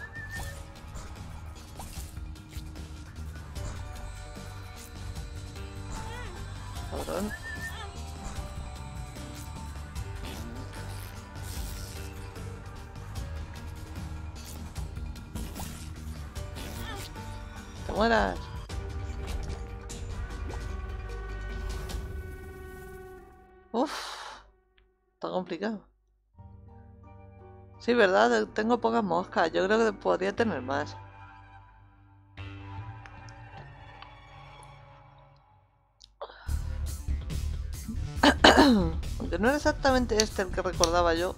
Sí, verdad, tengo pocas moscas. Yo creo que podría tener más. Aunque no era exactamente este el que recordaba yo.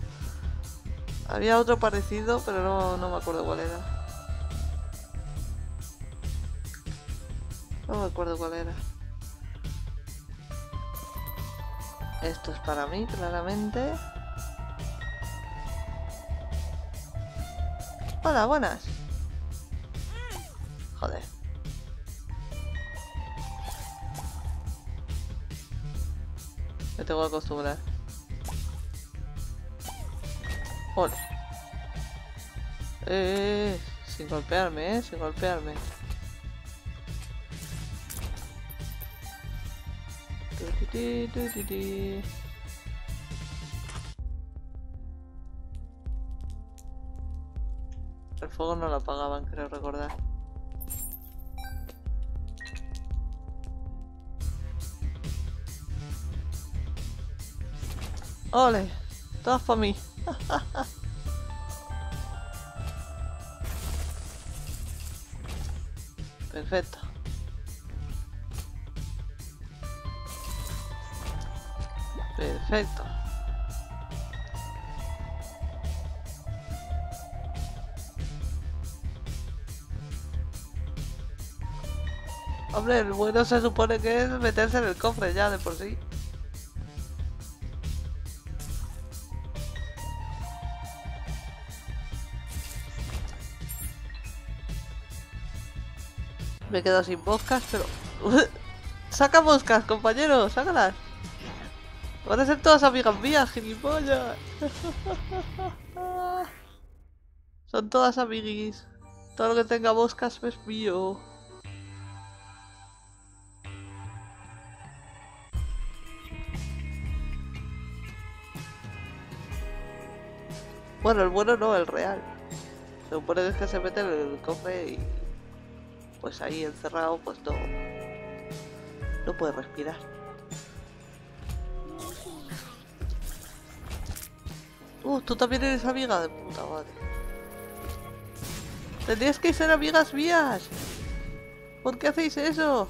Había otro parecido, pero no, no me acuerdo cuál era. No me acuerdo cuál era. Esto es para mí, claramente. Hola, buenas. Joder. Me tengo que acostumbrar. Ole. Eh, sin golpearme, eh, sin golpearme. Tu, tu, tu, fuego no lo apagaban, creo recordar. ¡Ole! Todas para mí. Perfecto. Perfecto. Hombre, el bueno se supone que es meterse en el cofre ya de por sí. Me he quedado sin moscas, pero... ¡Saca moscas, compañero! ¡Sácalas! Van a ser todas amigas mías, gilipollas. Son todas amiguis. Todo lo que tenga moscas es mío. Bueno, el bueno no, el real. Se supone que es que se mete en el cofre y... Pues ahí encerrado, pues no... No puede respirar. Uh, tú también eres amiga de puta madre. Tendrías que ser amigas mías. ¿Por qué hacéis eso?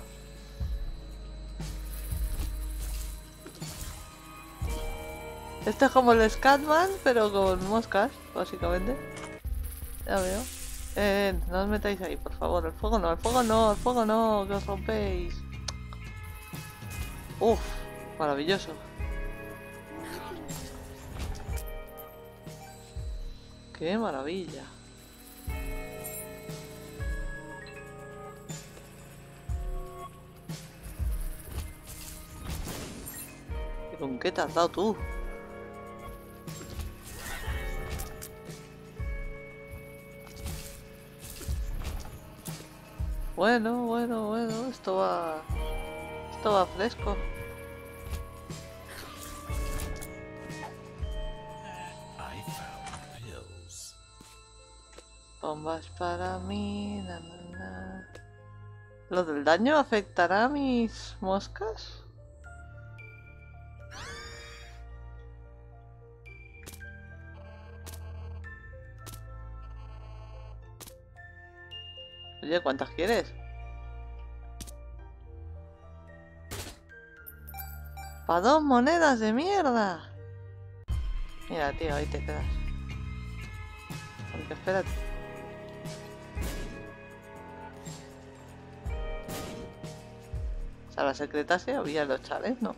Esto es como el Scatman, pero con moscas, básicamente. Ya veo. Eh, no os metáis ahí, por favor. El fuego no, el fuego no, el fuego no, que os rompéis. Uf, maravilloso. Qué maravilla. ¿Y con qué te has dado tú? Bueno, bueno, bueno, esto va... Esto va fresco. Bombas para mí, na, na. ¿Lo del daño afectará a mis moscas? Oye, ¿cuántas quieres? ¡Pa dos monedas de mierda! Mira, tío, ahí te quedas. Aunque espérate. O sea, la secreta se había los chales, ¿no?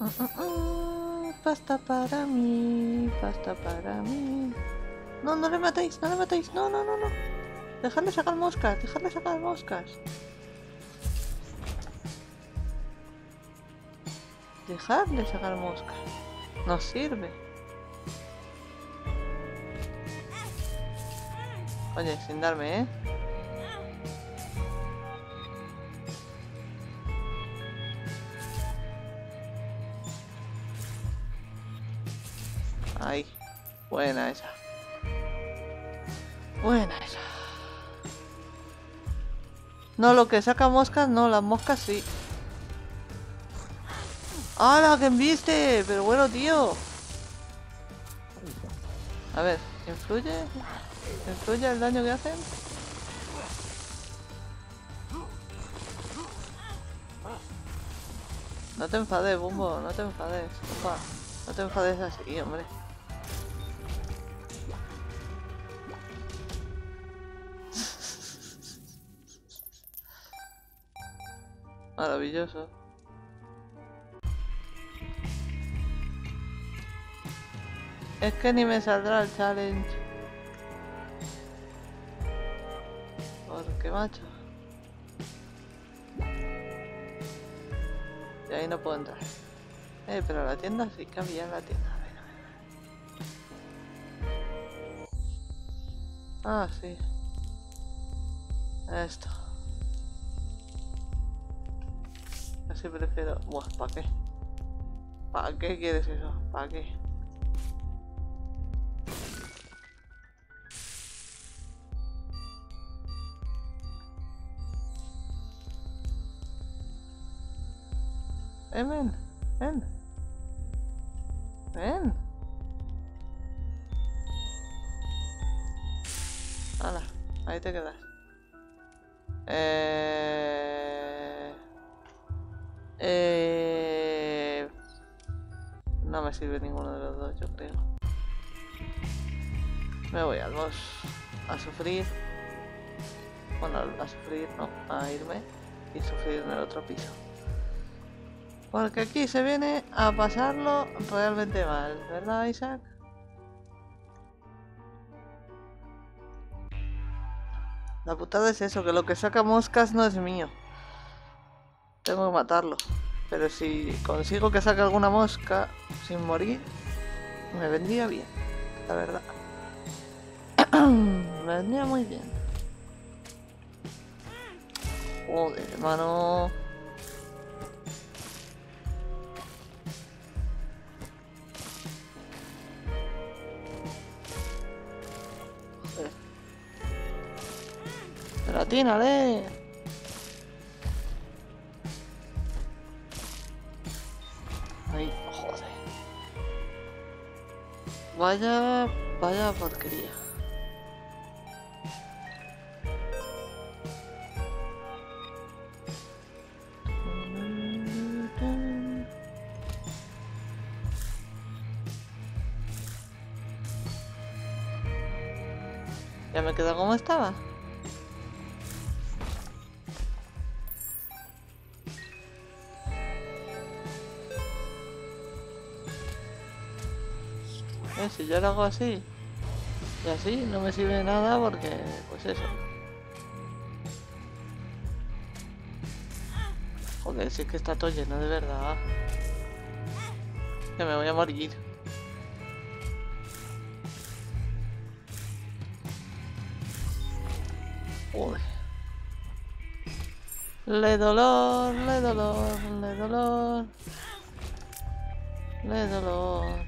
Mm, mm, mm, Pasta para mí, pasta para mí. No, no le matéis, no le matéis, no, no, no, no. Dejadle sacar moscas, dejadle sacar moscas. Dejadle sacar moscas. No sirve. Oye, sin darme, ¿eh? Buena esa. Buena esa. No, lo que saca moscas, no, las moscas sí. ¡Hala, que enviste! Pero bueno, tío. A ver, ¿influye? ¿Influye el daño que hacen? No te enfades, Bumbo, no te enfades. Opa, no te enfades así, hombre. Maravilloso. Es que ni me saldrá el challenge. Porque macho. Y ahí no puedo entrar. Eh, pero la tienda sí que había la tienda. A ver, a ver. Ah, sí. Esto. Así prefiero... Buah, ¿para qué? ¿Para qué quieres eso? ¿Para qué? Ven, ven. Ven. Hala, ahí te quedas. Eh... Eh... No me sirve ninguno de los dos, yo creo. Me voy al boss a sufrir. Bueno, a sufrir, no, a irme y sufrir en el otro piso. Porque aquí se viene a pasarlo realmente mal, ¿verdad, Isaac? La putada es eso, que lo que saca moscas no es mío. Tengo que matarlo. Pero si consigo que saque alguna mosca sin morir, me vendría bien, la verdad. me vendría muy bien. Joder, hermano. Joder. Pero atínale. Vaya, vaya porquería. Ya me quedo como estaba. Si yo lo hago así y así no me sirve nada porque pues eso. Joder si es que está todo lleno de verdad. Que me voy a morir. Joder. Le dolor le dolor le dolor. Le dolor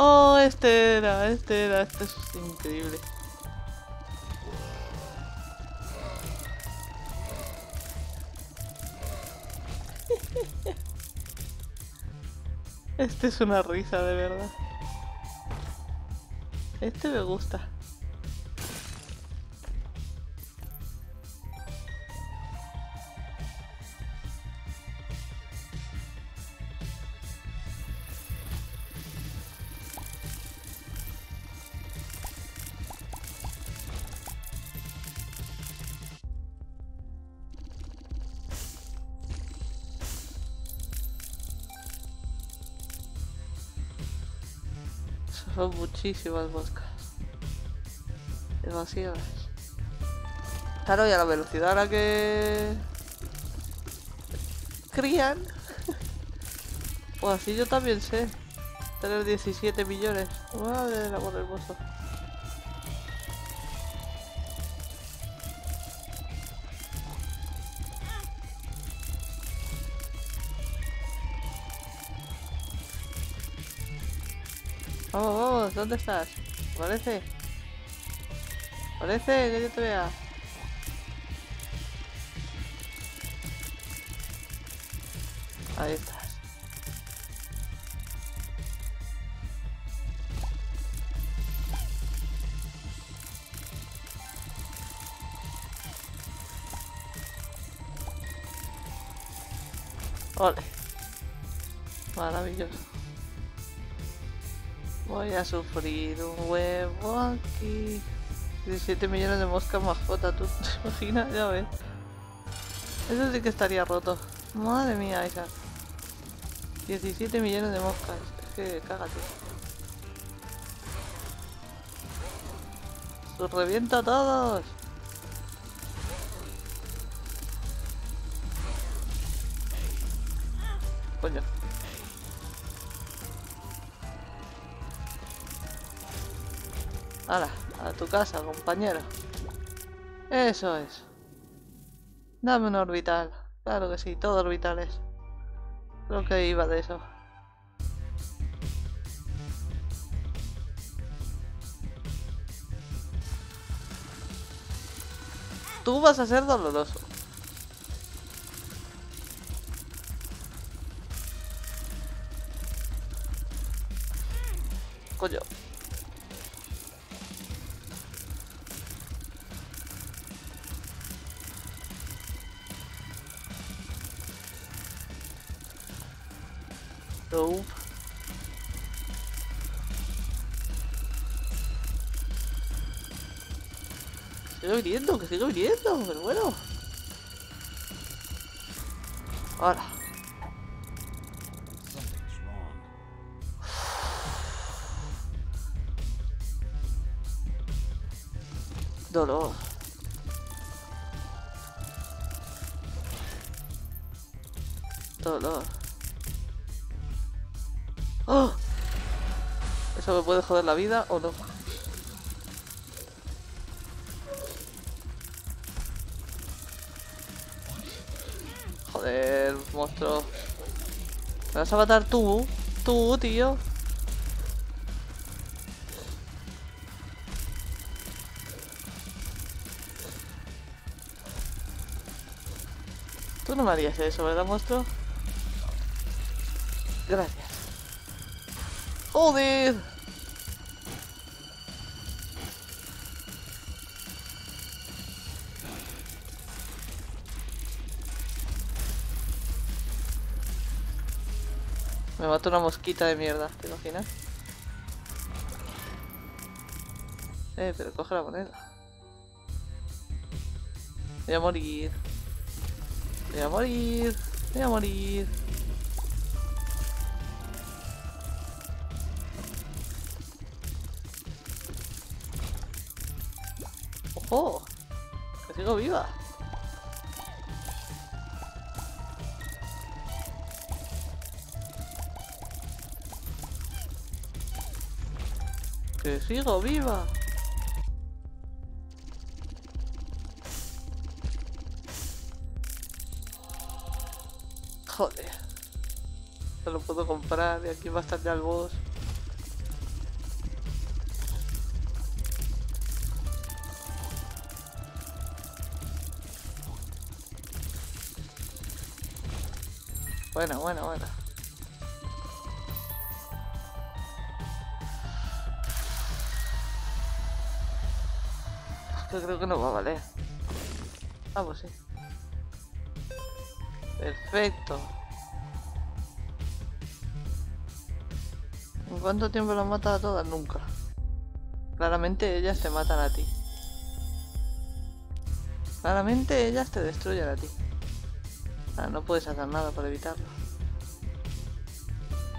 Oh, este era, este era, este es increíble. Este es una risa, de verdad. Este me gusta. Muchísimas moscas. Demasiadas. Claro, y a la velocidad a la que crían. Pues así yo también sé. Tener 17 millones. Madre del amor hermoso. ¿Dónde estás? Parece. Parece que yo te vea. Ahí estás. Ole. Maravilloso. Voy a sufrir un huevo aquí. 17 millones de moscas mascota, ¿tú te imaginas? Ya ves. Eso sí que estaría roto. Madre mía, esa. 17 millones de moscas. Es que cágate. ¡Los reviento a todos! Casa, compañero. Eso es. Dame un orbital. Claro que sí, todo orbitales. Creo que iba de eso. Tú vas a ser doloroso. Sigo viniendo, pero bueno. Ahora. Dolor. Dolor. ¡Oh! ¿Eso me puede joder la vida o no? Joder, monstruo. ¿Me vas a matar tú? Tú, tío. Tú no me harías eso, ¿verdad, monstruo? Gracias. ¡Joder! Me mató una mosquita de mierda, ¿te imaginas? Eh, pero coge la moneda. Voy a morir. Voy a morir. Voy a morir. ¡Ojo! ¡Que sigo viva! Sigo viva! Joder. No lo puedo comprar y aquí va a estar ya el boss. Bueno, bueno, bueno. Creo que no va a valer. Ah, pues sí. Perfecto. ¿En cuánto tiempo las mata a todas? Nunca. Claramente ellas te matan a ti. Claramente ellas te destruyen a ti. Ah, no puedes hacer nada para evitarlo.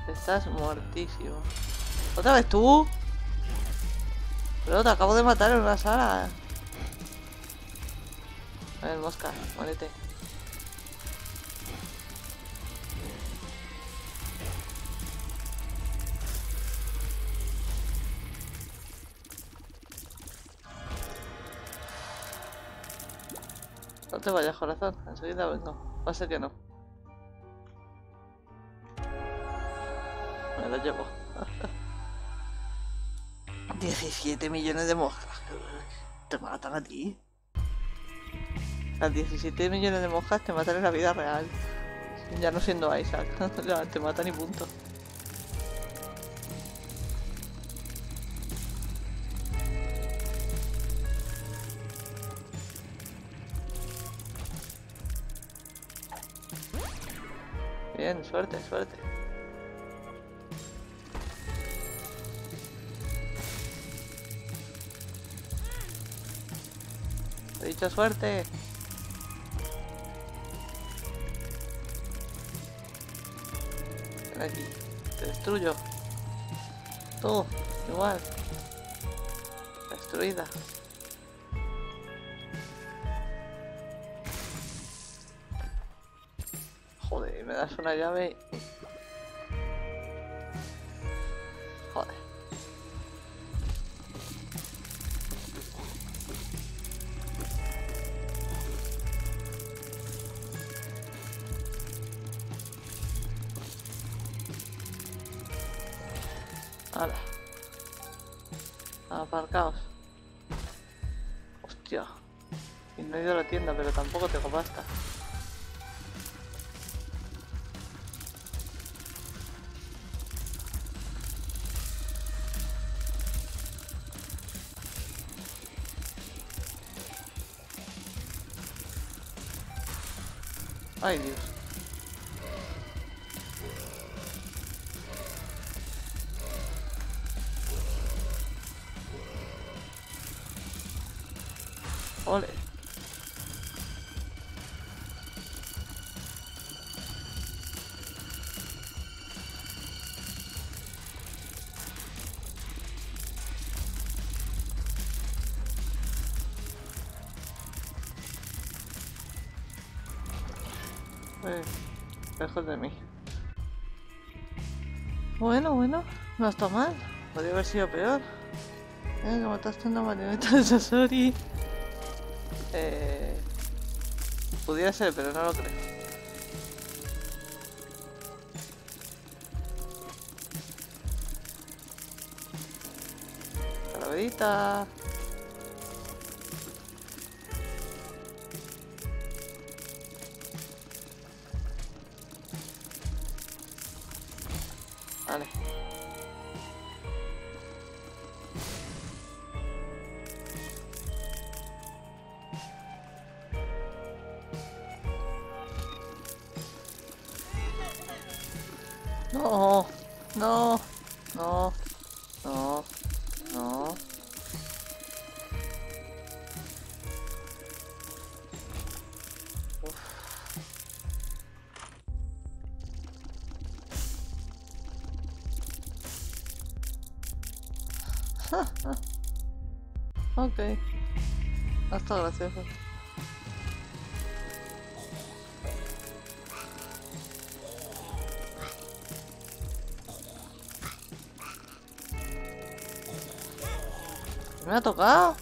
Estás muertísimo. ¿Otra vez tú? Pero te acabo de matar en una sala. Mosca, muérete. No te vayas, corazón. Enseguida vengo. Ser que no. Me lo llevo. 17 millones de moscas. Te matan a ti. Las 17 millones de moscas te matan en la vida real. Ya no siendo Isaac. Te matan y punto. Bien, suerte, suerte. He dicho suerte. Aquí. Te destruyo. Tú, igual. Destruida. Joder, me das una llave. Lejos de mí. Bueno, bueno, no está mal. Podría haber sido peor. Eh, que mataste a una marioneta de Sasori. Eh, pudiera ser, pero no lo creo. Calaverita. Me ha tocado.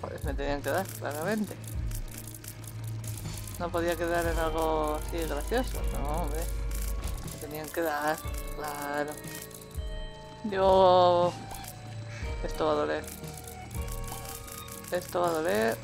Pues me tenían que dar, claramente. No podía quedar en algo así gracioso, no, hombre. Tenían que dar, claro. Yo... Esto va a doler. Esto va a doler.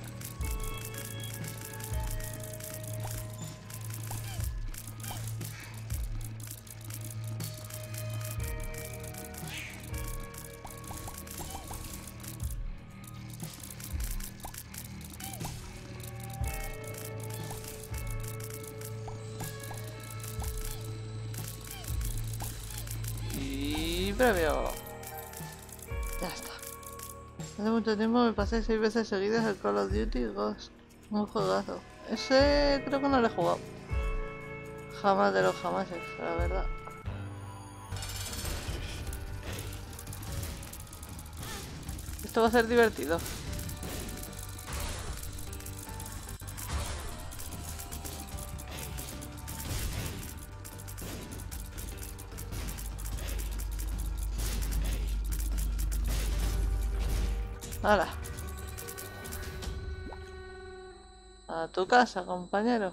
Tiempo me pasé seis veces seguidas el Call of Duty Ghost. Un juegazo. Ese creo que no lo he jugado. Jamás de los jamases, la verdad. Esto va a ser divertido. ¡Hala! A tu casa, compañero.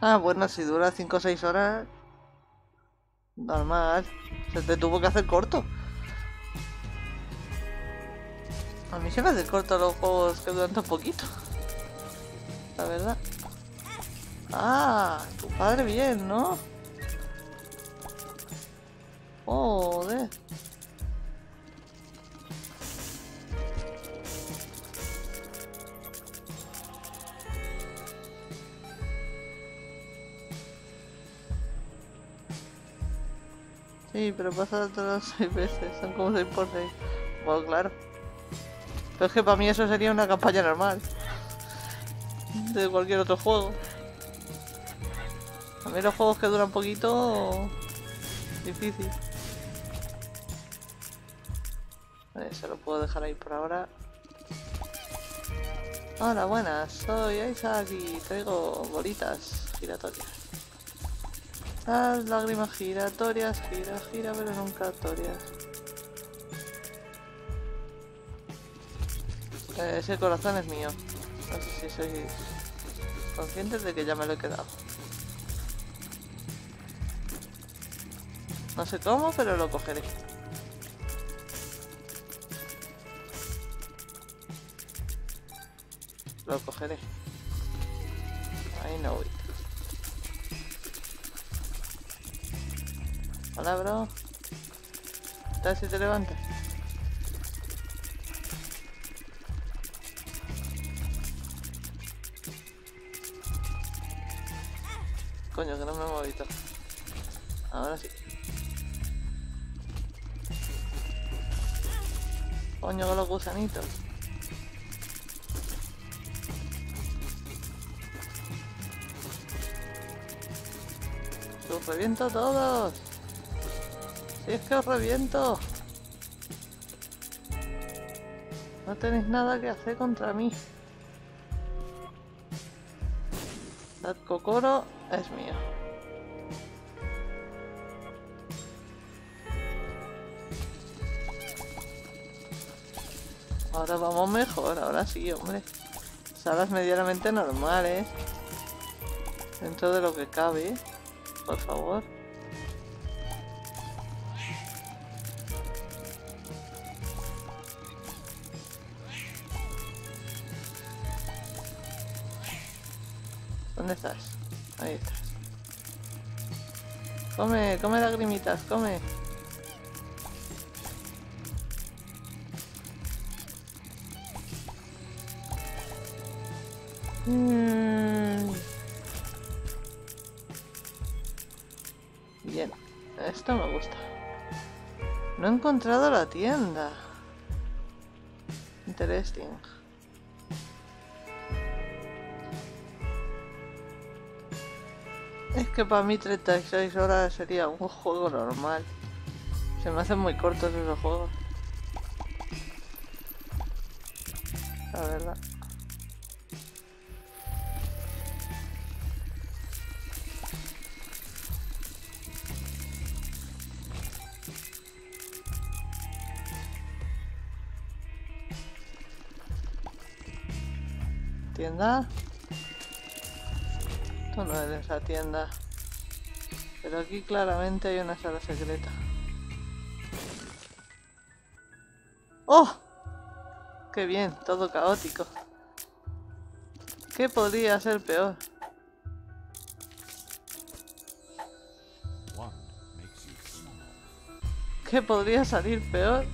Ah, bueno, si dura 5 o 6 horas... Normal. Se te tuvo que hacer corto. A mí se me hace corto los juegos que duran tan poquito. La verdad. Ah, tu padre bien, ¿no? Joder. Sí, pero pasa todas seis veces, son como 6 por 6. Bueno, claro. Pero es que para mí eso sería una campaña normal. De cualquier otro juego. A mí los juegos que duran poquito... Difícil. Dejar ahí por ahora. Hola, buenas. Soy Isaac y traigo bolitas giratorias. Las lágrimas giratorias, gira, gira, pero nunca torias. Eh, ese corazón es mío. No sé si sois conscientes de que ya me lo he quedado. No sé cómo, pero lo cogeré. Lo cogeré. Ahí no voy. Hola, bro. ¿Qué tal si te levantas? Coño, que no me he movido. Ahora sí. Coño, con los gusanitos. Reviento a todos! Si es que os reviento. No tenéis nada que hacer contra mí. El Kokoro es mío. Ahora vamos mejor, ahora sí, hombre. Salas medianamente normales. Dentro de lo que cabe. Por favor. ¿Dónde estás? Ahí estás. Come, come lagrimitas, come. He encontrado la tienda. Interesting. Es que para mí 36 horas sería un juego normal. Se me hacen muy cortos esos juegos. ¿Tienda? Esto no es esa tienda. Pero aquí claramente hay una sala secreta. ¡Oh! ¡Qué bien! Todo caótico. ¿Qué podría ser peor? ¿Qué podría salir peor?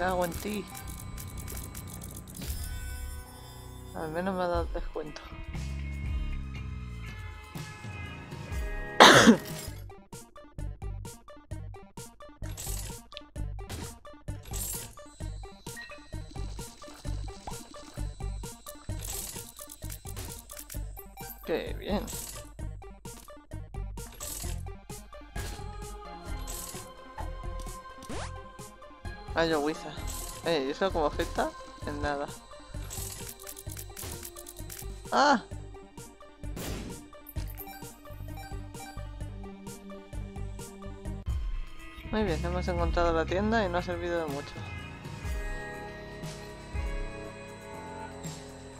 Cago en ti. Al menos me ha dado descuento. Qué bien. Yo Wiza. Eh, ¿y ¿eso cómo afecta? En nada. ¡Ah! Muy bien, hemos encontrado la tienda y no ha servido de mucho.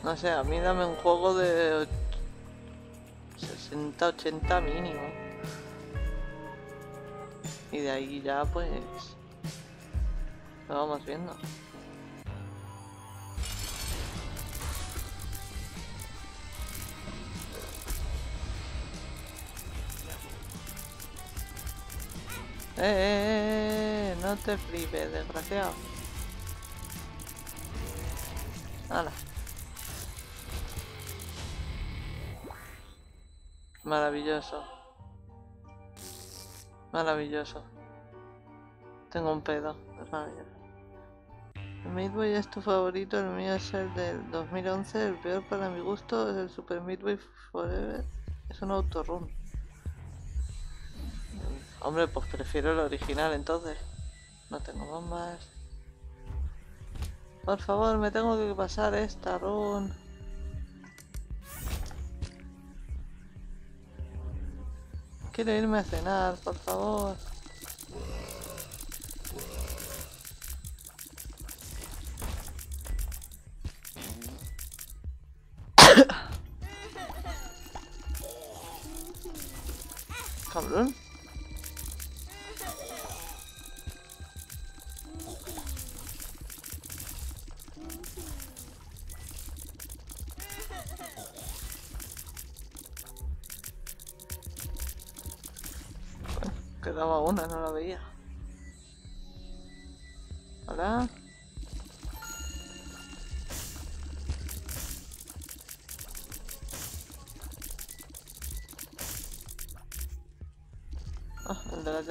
No sé, a mí dame un juego de 60, 80 mínimo. Y de ahí ya pues lo vamos viendo. Eh, eh, eh, no te flipes, desgraciado. Hala. Maravilloso. Maravilloso. Tengo un pedo. Es maravilloso. El Boy es tu favorito, el mío es el del 2011. El peor para mi gusto es el Super Boy Forever. Es un autorun. Hombre, pues prefiero el original entonces. No tengo bombas. Por favor, me tengo que pasar esta run. Quiero irme a cenar, por favor. Cabrón.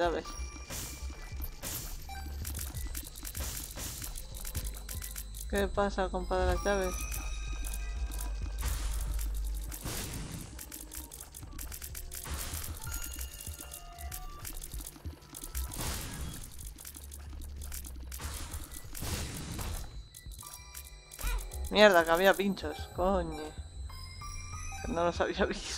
Llaves. ¿Qué pasa, compadre, las llaves? Mierda, que había pinchos, coño. No los había visto.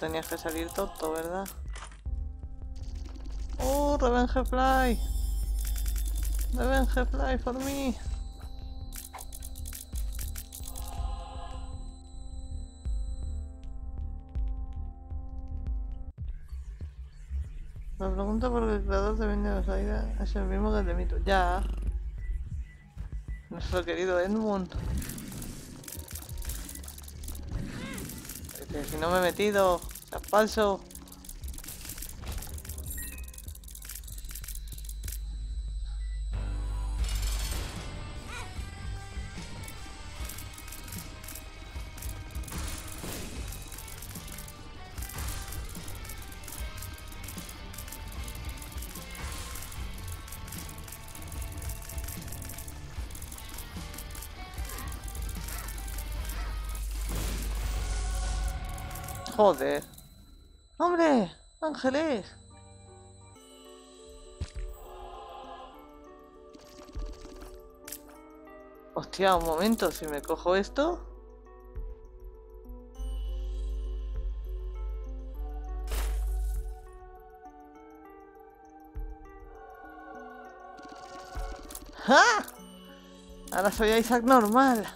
Tenías que salir tonto, ¿verdad? ¡Oh, Revenge Fly! Revenge Fly for me. Me pregunto por qué el creador de Windows Aida es el mismo que el de Mito. Ya. Nuestro querido Edmund. Si no me he metido, es falso. Joder. ¡Ángeles! Hostia, un momento, si me cojo esto... ¡Ah! Ahora soy Isaac normal.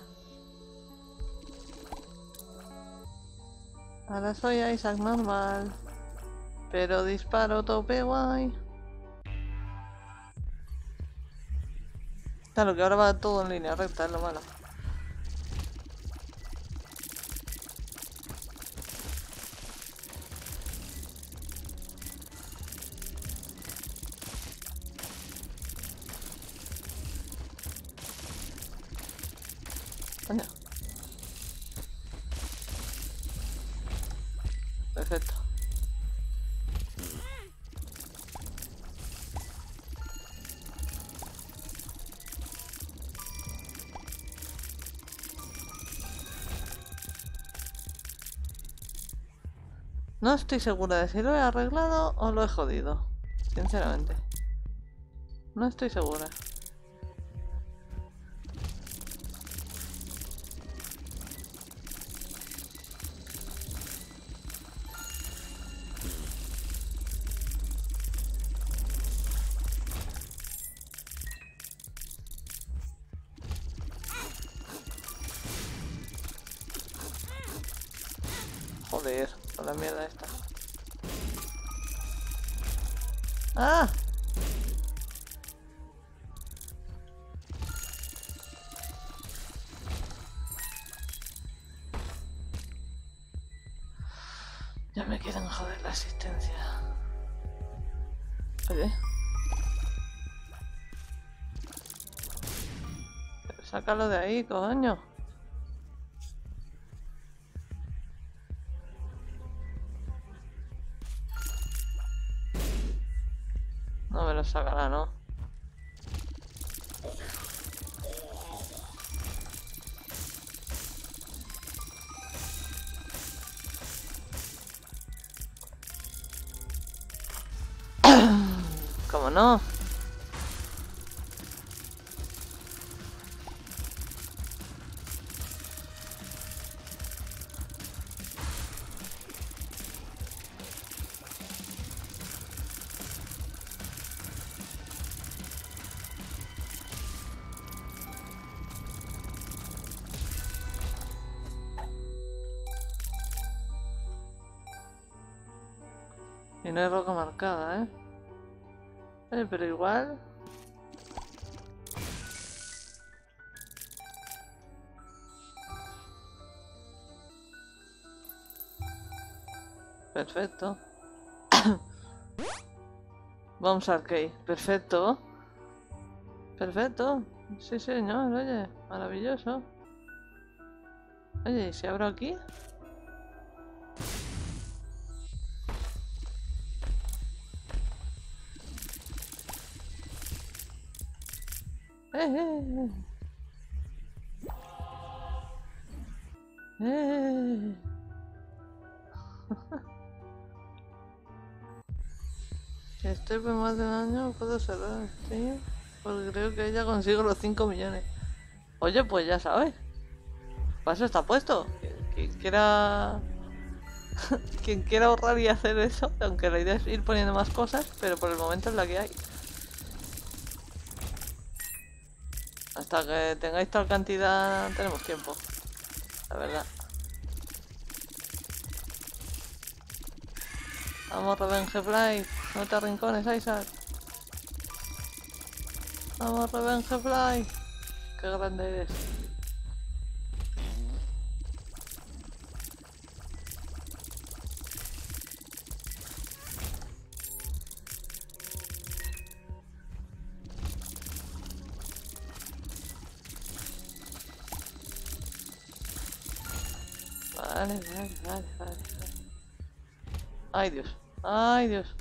Ahora soy Isaac normal. Pero disparo tope guay. Claro que ahora va todo en línea recta, es lo malo. No estoy segura de si lo he arreglado o lo he jodido. Sinceramente. No estoy segura. Sácalo de ahí, coño. No hay roca marcada, ¿eh? Eh, pero igual... Perfecto. Vamos arcade. Perfecto. Perfecto. Sí, señor. Oye, maravilloso. Oye, ¿y si abro aquí? Si estoy por más de un año, puedo cerrar Steam. Porque creo que ya consigo los 5 millones. Oye, pues ya sabes. Para eso está puesto. Quien quiera. Quien quiera ahorrar y hacer eso, aunque la idea es ir poniendo más cosas, pero por el momento es la que hay. Hasta que tengáis tal cantidad tenemos tiempo. La verdad. Vamos, Revenge Fly. No te arrincones, Isaac. Vamos, Revenge Fly. Qué grande eres. Vale, vale, vale. vale. Ay, Dios. Ay, Dios.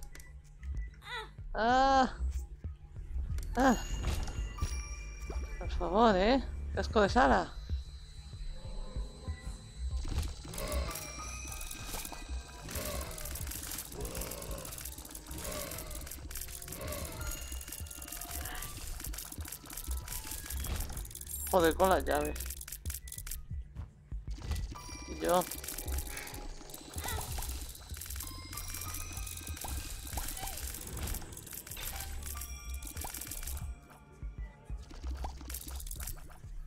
Casco de sala. Joder, con las llaves. Y yo.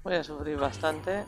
Voy a sufrir bastante.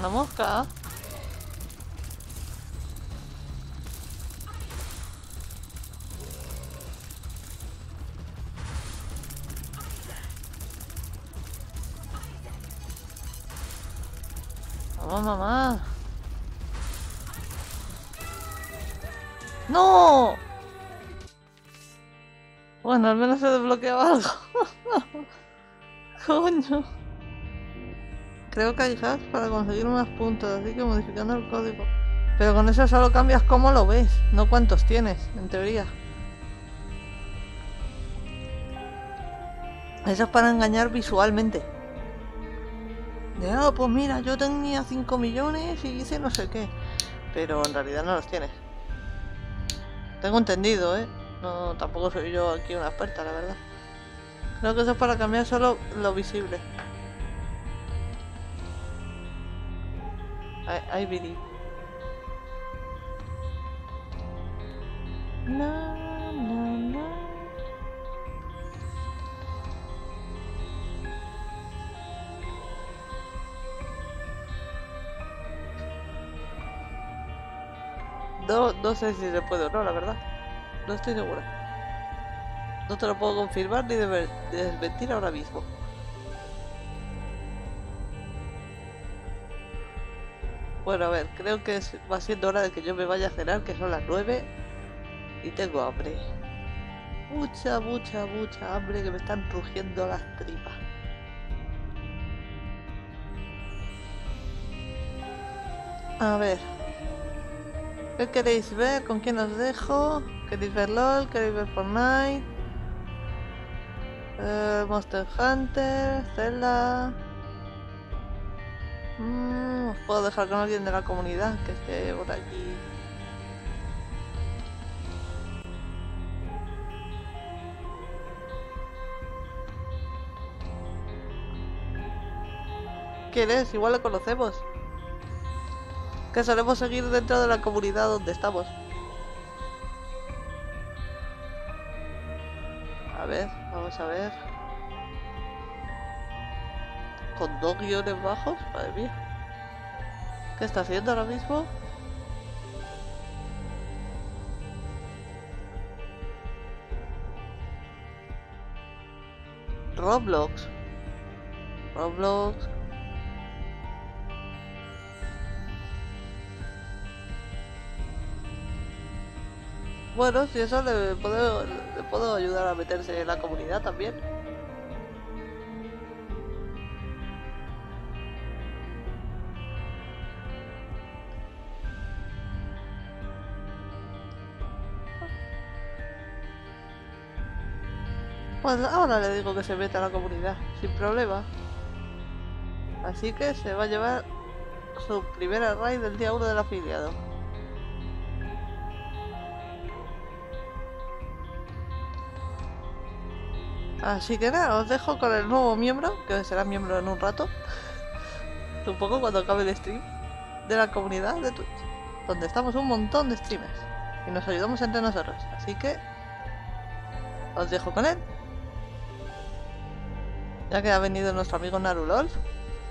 Que me ha dado conseguir más puntos, así que modificando el código. Pero con eso solo cambias cómo lo ves, no cuántos tienes, en teoría. Eso es para engañar visualmente. De, ah, pues mira, yo tenía 5 millones y hice no sé qué. Pero en realidad no los tienes. Tengo entendido, ¿eh? No, tampoco soy yo aquí una experta, la verdad. Creo que eso es para cambiar solo lo visible. No, no sé si se puede o no, la verdad. No estoy segura. No te lo puedo confirmar ni desmentir ahora mismo. Bueno, a ver, creo que va siendo hora de que yo me vaya a cenar, que son las 9 y tengo hambre. Mucha, mucha, mucha hambre que me están rugiendo las tripas. A ver. ¿Qué queréis ver? ¿Con quién os dejo? ¿Queréis ver LOL? ¿Queréis ver Fortnite? Eh, Monster Hunter, Zelda dejar con alguien de la comunidad que esté por aquí. ¿Quién es? Igual lo conocemos. Que solemos seguir dentro de la comunidad donde estamos. A ver, vamos a ver. Con dos guiones bajos, madre mía. ¿Qué está haciendo ahora mismo? Roblox. Roblox. Bueno, si eso le puedo, le puedo ayudar a meterse en la comunidad también. Ahora le digo que se meta a la comunidad, sin problema. Así que se va a llevar su primera raid del día 1 del afiliado. Así que nada, os dejo con el nuevo miembro, que será miembro en un rato. Supongo cuando acabe el stream de la comunidad de Twitch, donde estamos un montón de streamers y nos ayudamos entre nosotros. Así que os dejo con él. Ya que ha venido nuestro amigo Narulolf,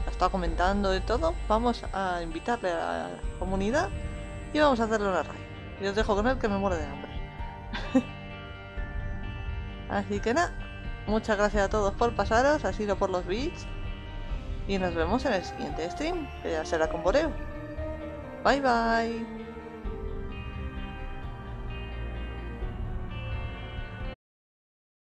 ha estado comentando y todo, vamos a invitarle a la comunidad y vamos a hacerle una raid. Y os dejo con él que me muere de hambre. Así que nada, muchas gracias a todos por pasaros, ha sido por los bits. Y nos vemos en el siguiente stream, que ya será con Boreo. Bye bye.